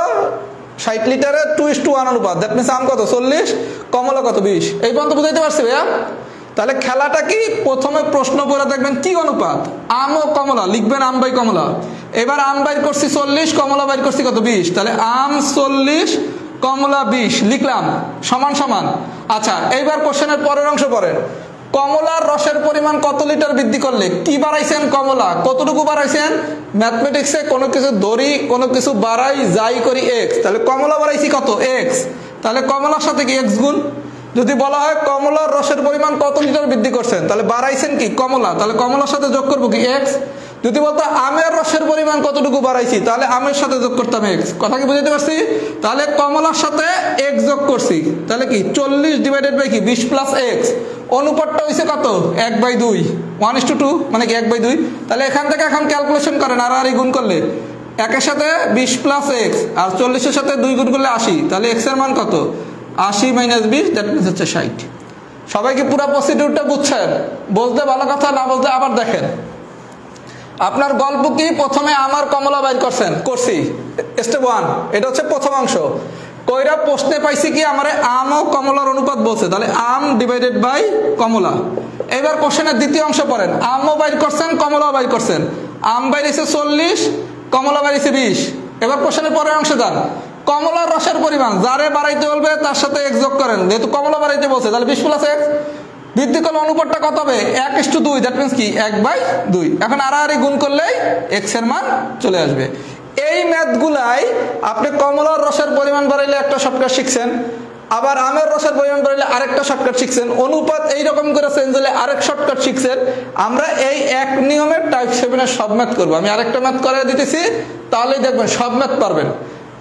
ষাট লিটারে টু ইস টু ওয়ান অনুপাত। দ্যাট মিনস আম কত? চল্লিশ। কমলা কত? বিশ। এই পর্যন্ত বুঝাইতে পারছি ভাইয়া? তাহলে খেলাটা কি? প্রথমে প্রশ্ন পড়ে দেখবেন কি অনুপাত? আম ও কমলা। লিখবেন আম বাই কমলা। এবার আম বাইর করছি চল্লিশ, কমলা বাইর করছি কত? বিশ। তাহলে আম চল্লিশ কমলা বিষ, লিখলাম, সমান সমান। আচ্ছা এইবার কোশ্চেনের পরের অংশ পড়েন। কমলার রসের পরিমাণ কত লিটার বৃদ্ধি করলে? কি বাড়াইছেন কমলা? কতটুকু বাড়াইছেন? ম্যাথমেটিক্সে কোনো কিছু ধরি, কোনো কিছু বাড়াই, যাই করি এক্স তাহলে কমলা বাড়াইছি কত? এক্স তাহলে কমলার সাথে কি এক্স গুণ? যদি বলা হয় কমলার রসের পরিমাণ কত লিটার বৃদ্ধি করছেন, তাহলে বাড়াইছেন কি? কমলা। তাহলে কমলার সাথে যোগ করব কি? এক্স যদি বলতো আমের রসের পরিমাণ কতটুকু বাড়াইছি? তাহলে আমের সাথে যোগ করতাম এক্স কথা কি বুঝতে পারছি? তাহলে কমলার সাথে এক্স যোগ করছি। তাহলে কি? চল্লিশ ডিভাইডেড বাই কি? বিশ প্লাস এক্স অনুপাতটা হয়েছে কত? এক বাই দুই। ওয়ান ইস টু টু মানে কি এক বাই দুই? তাহলে এখান থেকে এখন ক্যালকুলেশন করেন, আর আর গুণ করলে। একের সাথে বিশ প্লাস এক্স আর চল্লিশের সাথে দুই গুণ করলে আশি। তাহলে এক্সের মান কত? আশি মাইনাস বিশ দ্যাট মিনস হচ্ছে ষাট। সবাইকে পুরো প্রসিডিউরটা বুঝছেন? বুঝতে ভালো কথা, না বুঝলে আবার দেখেন। আপনার গল্প কি প্রথমে আমার কমলা বাইর করছেন? করছি। স্টেপ ওয়ান এটা হচ্ছে প্রথম অংশ। কইরা প্রশ্নে পাইছি কি আমার আম ও কমলার অনুপাত বলছে। তাহলে আম ডিভাইডেড বাই কমলা। এবার কোশ্চেনের দ্বিতীয় অংশ পড়েন। আমও বাইর করছেন, কমলাও বাইর করছেন। আম বাইরেছে চল্লিশ, কমলা বাইরেছে বিশ। এবার কোশ্চেনের পরের অংশে যান। কমলার রসের পরিমাণ, যারে বাড়াইতে বলবে তার সাথে এক যোগ করেন। যেহেতু কমলা বাড়াইতে বলছে, তাহলে বিশ প্লাস এক্স বৃদ্ধি করলে অনুপাতটা কত হবে? এক ইস টু দুই দ্যাট মিনস কি? এক বাই দুই। এখন আড়াআড়ি গুণ করলেই এক্সের মান চলে আসবে। এই ম্যাথগুলাই আপনি কমলার রসের পরিমাণ বাড়াইলে একটা শর্টকাট শিখছেন, আবার আমের রসের পরিমাণ বাড়াইলে আরেকটা শর্টকাট শিখছেন। অনুপাত এইরকম করে চেঞ্জ হলে আরেক শর্টকাট শিখছেন। আমরা এই এক নিয়মের টাইপ সেভেনের সব ম্যাথ করব। আমি আরেকটা ম্যাথ করে দিতেছি, তাহলেই দেখবেন সব ম্যাথ পারবেন।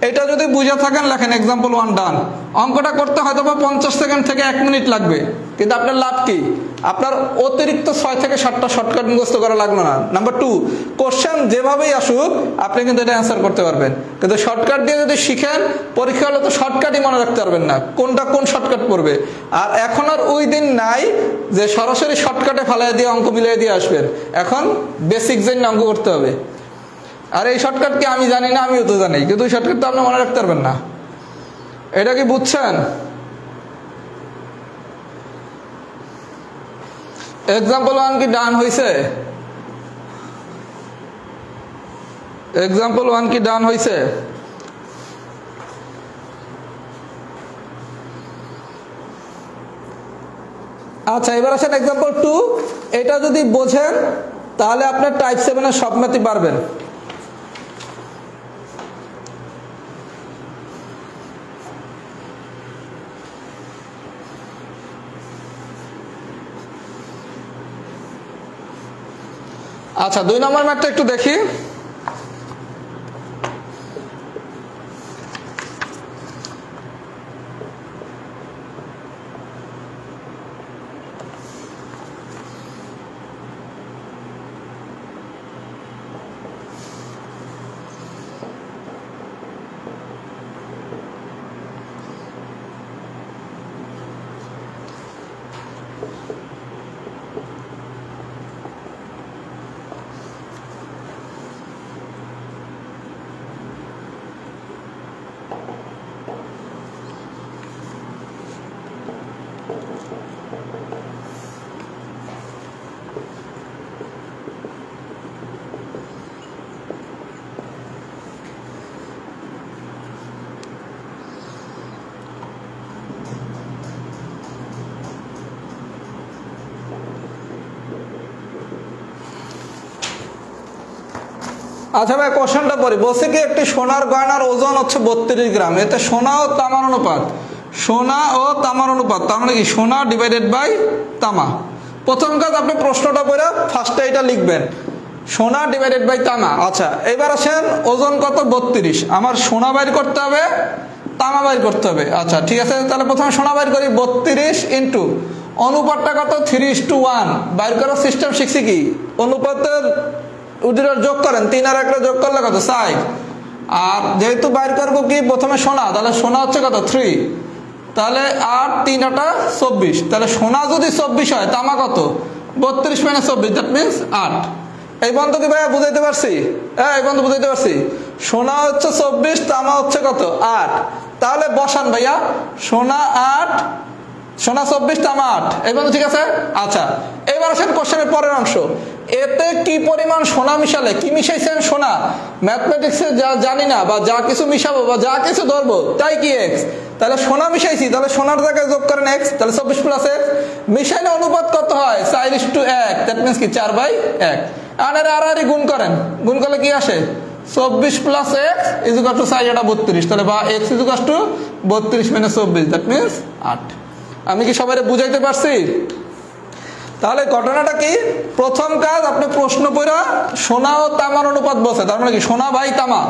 এটা যদি বুঝে থাকেন, লেখেন এক্সাম্পল ওয়ান ডান অঙ্কটা করতে হয়তো বা পঞ্চাশ সেকেন্ড থেকে এক মিনিট লাগবে। কিন্তু আপনার লাভ কি? আপনার অতিরিক্ত ছয় থেকে সাতটা শর্টকাট মুখস্থ করা লাগল না। নাম্বার টু কোশ্চেন যেভাবেই আসুক, আপনি কিন্তু এটা অ্যান্সার করতে পারবেন। কিন্তু শর্টকাট দিয়ে যদি শিখেন, পরীক্ষা হলে তো শর্টকাটই মনে রাখতে পারবেন না। কোনটা কোন শর্টকাট পড়বে? আর এখন আর ওই দিন নাই যে সরাসরি শর্টকাটে ফালাই দিয়ে, অঙ্ক মিলিয়ে দিয়ে আসবেন। এখন বেসিক জেনে অঙ্ক করতে হবে। আর এই শর্টকাট কি আমি জানি না, আমিও তো জানি। কিন্তু শর্টকাট তো আপনি মনে রাখতে পারবেন না। এটা কি বুঝছেন? এক্সাম্পল ওয়ান কি ডান হয়েছে এক্সাম্পল ওয়ান কি ডান হয়েছে আচ্ছা এবার আসেন এক্সাম্পল টু এটা যদি বোঝেন, তাহলে আপনার টাইপ সেভেনের সব ম্যাথই পারবেন। আচ্ছা দুই নম্বর ম্যাটটা একটু দেখি। আচ্ছা ভাই, কোশ্চেনটা পড়ি বলছে কি, একটি সোনার গয়নার ওজন হচ্ছে বত্রিশ গ্রাম। এতে সোনা ও তামার অনুপাত। সোনা ও তামার অনুপাত। তার মানে কি, সোনা ডিভাইডেড বাই তামা। প্রথম কাজ, আপনি প্রশ্নটা পড়ে ফার্স্টে এটা লিখবেন। সোনা ডিভাইডেড বাই তামা। আচ্ছা এবার আসেন, ওজন কত? বত্রিশ। আমার সোনা বাইর করতে হবে, তামা বাইর করতে হবে। আচ্ছা ঠিক আছে, তাহলে প্রথমে সোনা বাইর করি, বত্রিশ ইন্টু অনুপাতটা কত? থ্রি টু ওয়ান বাইর করার সিস্টেম শিখছি কি? অনুপাতের উদিরের যোগ করেন, তিন আর একটা যোগ করলে কত? সাইড আর যেহেতু বাইর করব কি? প্রথমে সোনা, তাহলে সোনা হচ্ছে কত? থ্রি। তাহলে আট, তিন, আটা, চব্বিশ। তাহলে সোনা যদি চব্বিশ হয়, তামা কত? বত্রিশ মানে চব্বিশ দ্যাট মিনস আট। এই বন্ধু কি ভাইয়া বুঝাইতে পারছি? হ্যাঁ এই বন্ধু বুঝাইতে পারছি। সোনা হচ্ছে চব্বিশ, তামা হচ্ছে কত? আট। তাহলে বসান ভাইয়া, সোনা আট, সোনা চব্বিশ, তামা আট। এই বন্ধু ঠিক আছে? আচ্ছা এবার আসেন কোশ্চেনের পরের অংশ। এতে কি পরিমাণ সোনা মিশালে? কি মিশাইছেন সোনা? ম্যাথমেটিক্সে যা জানি না, বা যা কিছু মিশাবো, বা যা কিছু ধরবো, তাই কি এক্স তাহলে সোনা মিশাইছি, তাহলে সোনার জায়গায় যোগ করেন এক্স তাহলে চব্বিশ প্লাস এক্স মিশাইলে অনুপাত কত হয়? ইস টু এক দ্যাট মিনস কি? চার বাই এক। আর আর গুণ করেন। গুণ করলে কি আসে? চব্বিশ প্লাস এক্স ইজুকাস টু সাইজ এটা বত্রিশ। তাহলে বা এক্স ইজুকাস টু বত্রিশ মানে চব্বিশ দ্যাট মিনস আট। আমি কি সবাই বুঝাইতে পারছি? তাহলে ঘটনাটা কি? প্রথম কাজ, আপনি প্রশ্ন পড়া সোনা ও তামার অনুপাত বসে তার মানে কি? সোনা ভাই তামা।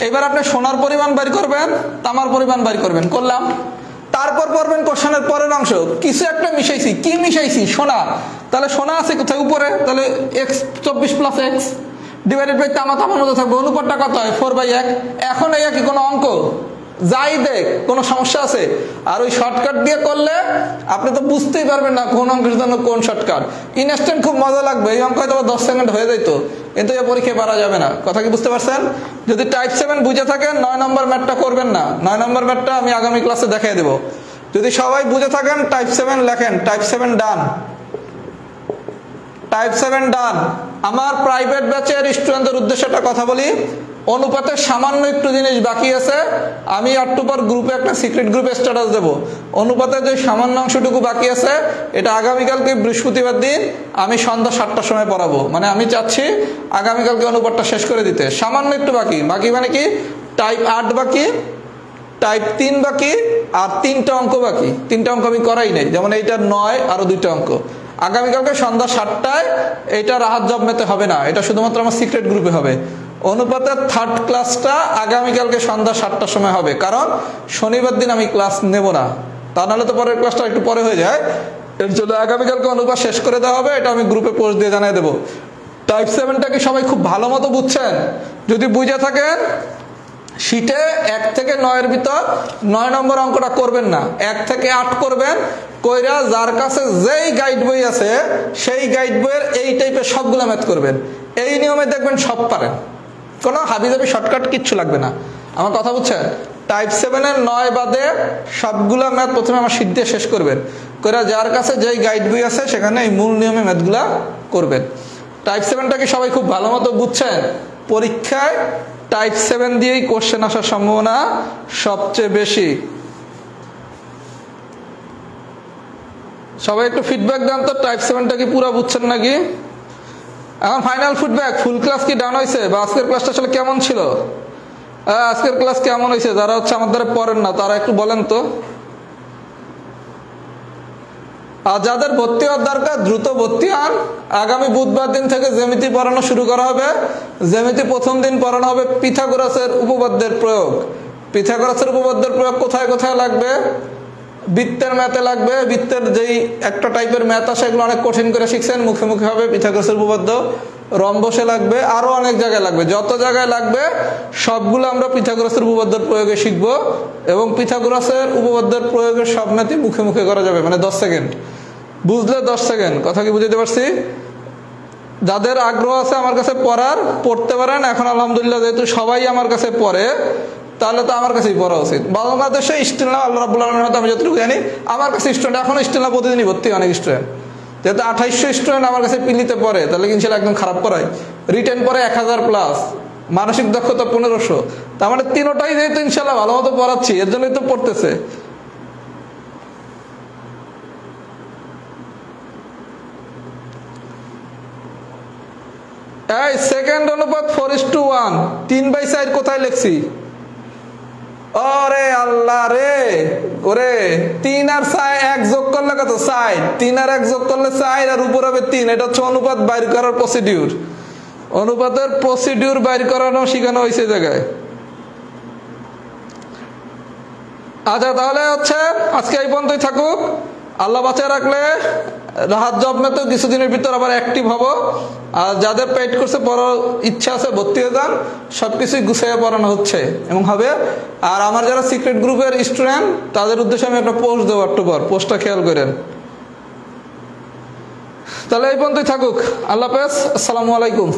এবার আপনি সোনার পরিমাণ বাইর করবেন, তামার পরিমাণ বাইর করবেন। করলাম। তারপর পড়বেন কোশ্চেনের পরের অংশ। কিছু একটা মিশাইছি। কি মিশাইছি? সোনা। তাহলে সোনা আছে কোথায়? উপরে। তাহলে এক্স চব্বিশ প্লাস এক্স ডিভাইডেড বাই তামা, তামার মধ্যে থাকবে। অনুপাতটা কত হয়? ফোর বাই এক। এখন এই কি কোনো অঙ্ক। যাই দেখ, কোনো সমস্যা আছে? আর ওই শর্টকাট দিয়ে করলে আপনি তো বুঝতেই পারবেন না কোন অঙ্কের জন্য কোন শর্টকাট ইনস্ট্যান্ট খুব মজা লাগবে, এই অঙ্ক হয়তো দশ সেকেন্ড হয়ে যেত কিন্তু এ পরীক্ষায় পারা যাবে না। কথা কি বুঝতে পারছেন? যদি টাইপ সেভেন বুঝে থাকেন, নয় নম্বর ম্যাটটা করবেন না। নয় নম্বর ম্যাটটা আমি আগামী ক্লাসে দেখিয়ে দেবো। যদি সবাই বুঝে থাকেন টাইপ সেভেন লেখেন type seven done type seven done আমার প্রাইভেট ব্যাচের স্টুডেন্টদের উদ্দেশ্যে একটা কথা বলি। অনুপাতের সামান্য একটু জিনিস বাকি আছে, আমি একটু পর গ্রুপে একটা সিক্রেট গ্রুপে স্ট্যাটাস দেব। অনুপাতের যে সামান্য অংশটুকু বাকি আছে, এটা আগামীকালকে বৃহস্পতিবার দিন আমি সন্ধ্যা সাতটার সময় পড়াবো। মানে আমি চাচ্ছি আগামীকালকে অনুপাতটা শেষ করে দিতে। সামান্য একটু বাকি। বাকি মানে কি? টাইপ আট বাকি টাইপ তিন বাকি, আর তিনটা অঙ্ক বাকি। তিনটা অঙ্ক আমি করাই নাই। যেমন এইটা নয়, আরও দুইটা অঙ্ক। আগামীকালকে সন্ধ্যা সাতটায় এটা রাহাত জব মেতে হবে না। এটা শুধুমাত্র আমার সিক্রেট গ্রুপে হবে। অনুপাতের থার্ড ক্লাসটা আগামীকালকে সন্ধ্যা সাতটার সময় হবে। কারণ শনিবার দিন আমি ক্লাস নেব না। তা নাহলে তো পরের ক্লাসটা একটু পরে হয়ে যায়। এর জন্য আগামীকালকে অনুপাত শেষ করে দেওয়া হবে। এটা আমি গ্রুপে পোস্ট দিয়ে জানিয়ে দেবো। টাইপ সেভেনটা কি সবাই খুব ভালো মতো বুঝছেন? যদি বুঝে থাকেন শীটে এক থেকে নয়ের ভিতর নয় নম্বর অঙ্কটা করবেন না। এক থেকে আট করবেন। কইরা যার কাছে যেই গাইড বই আছে, সেই গাইড বইয়ের এই টাইপের সবগুলো ম্যাথ করবেন। এই নিয়মে দেখবেন সব পারেন। কোনো হাবিজাবি শর্টকাট কিচ্ছু লাগবে না। আমার কথা বুঝছেন? টাইপ সেভেনের নয় বাদে সবগুলা ম্যাথ প্রথমে আমার দিয়ে শেষ করবেন। কইরা যার কাছে যেই গাইড বই আছে, সেখানে এই মূল নিয়মে ম্যাথগুলা করবেন। টাইপ সেভেনটাকে সবাই খুব ভালো মতো বুঝছেন? পরীক্ষায় টাইপ সেভেন দিয়েই কোশ্চেন আসার সম্ভাবনা সবচেয়ে বেশি। সবাই একটু ফিডব্যাক দেন তো টাইপ সেভেনটা কি পুরো বুঝছেন নাকি? এখন ফাইনাল ফিডব্যাক ফুল ক্লাস কি ডান হয়েছে বা আজকের ক্লাসটা আসলে কেমন ছিল? আজকের ক্লাস কেমন হয়েছে যারা হচ্ছে আমাদের পড়েন না, তারা একটু বলেন তো। আর যাদের ভর্তি হওয়ার দরকার, দ্রুত ভর্তি হন। আগামী বুধবার দিন থেকে জ্যামিতি পড়ানো শুরু করা হবে। জ্যামিতি প্রথম দিন পড়ানো হবে পিথাগোরাসের উপপাদ্যের প্রয়োগ। পিথাগোরাসের উপপাদ্যের প্রয়োগ কোথায় কোথায় লাগবে? বৃত্তের ম্যাথে লাগবে, বৃত্তের যেই একটা টাইপের ম্যাথ আসে, এগুলো অনেক কঠিন করে শিখছেন, মুখে মুখে হবে, পিথাগোরাসের উপপাদ্য। রম্বসে লাগবে, আরও অনেক জায়গায় লাগবে, যত জায়গায় লাগবে, সবগুলো আমরা পিথাগোরাসের উপপাদ্যের প্রয়োগে শিখব এবং পিথাগোরাসের উপপাদ্যের প্রয়োগের সব ম্যাথই মুখে মুখে করা যাবে মানে দশ সেকেন্ড। বুঝলে দশ সেকেন্ড, কথা কি বুঝতে পারছি? যাদের আগ্রহ আছে আমার কাছে পড়ার, পড়তে পারেন, এখন আলহামদুলিল্লাহ যেহেতু সবাই আমার কাছে পড়ে তাহলে তো আমার কাছেই পড়া উচিত। বাংলাদেশে স্টুডেন্ট আল্লাহ রাবুল আলমের আমি যতটুকু জানি, আমার কাছে স্টুডেন্ট এখন স্টুডেন্ট প্রতিদিনই ভর্তি অনেক স্টুডেন্ট যেহেতু আঠাইশশো স্টুডেন্ট আমার কাছে পিলিতে পড়ে, তাহলে ইনশাল্লাহ একদম খারাপ করায় রিটার্ন পরে এক হাজার প্লাস মানসিক দক্ষতা পনেরোশো। তার মানে তিনোটাই যেহেতু ইনশাল্লাহ ভালো মতো পড়াচ্ছি, এর জন্যই তো পড়তেছে। এই সেকেন্ড অনুপাত ফোর ইস টু ওয়ান তিন বাই সাইড কোথায় লিখছি? ওরে আল্লাহ রে। ওরে, তিন আর সাই এক যোগ করলে কত? সাই তিন আর এক যোগ করলে সাই আর উপর হবে তিন। এটা হচ্ছে অনুপাত বাইর করার প্রসিডিউর অনুপাতের প্রসিডিউর বাইর করানো শিখানো হয়েছে জায়গায়। আচ্ছা তাহলে হচ্ছে আজকে এই পর্যন্তই থাকুক। আল্লাহ বাঁচায় রাখলে, রাহাত জব তো কিছুদিনের ভিতর আবার অ্যাক্টিভ হব। আর যাদের পেড কোর্সে পড়ার ইচ্ছা আছে, ভর্তি হয়ে যান সব কিছুই গুছিয়ে পড়ানো হচ্ছে। এবং হবে, আর আমার যারা সিক্রেট গ্রুপের স্টুডেন্ট তাদের উদ্দেশ্যে আমি একটা পোস্ট দেবো একটু পর পোস্টটা খেয়াল করেন। তাহলে এই পর্যন্তই থাকুক। আল্লাহ হাফেজ, আসসালামু আলাইকুম।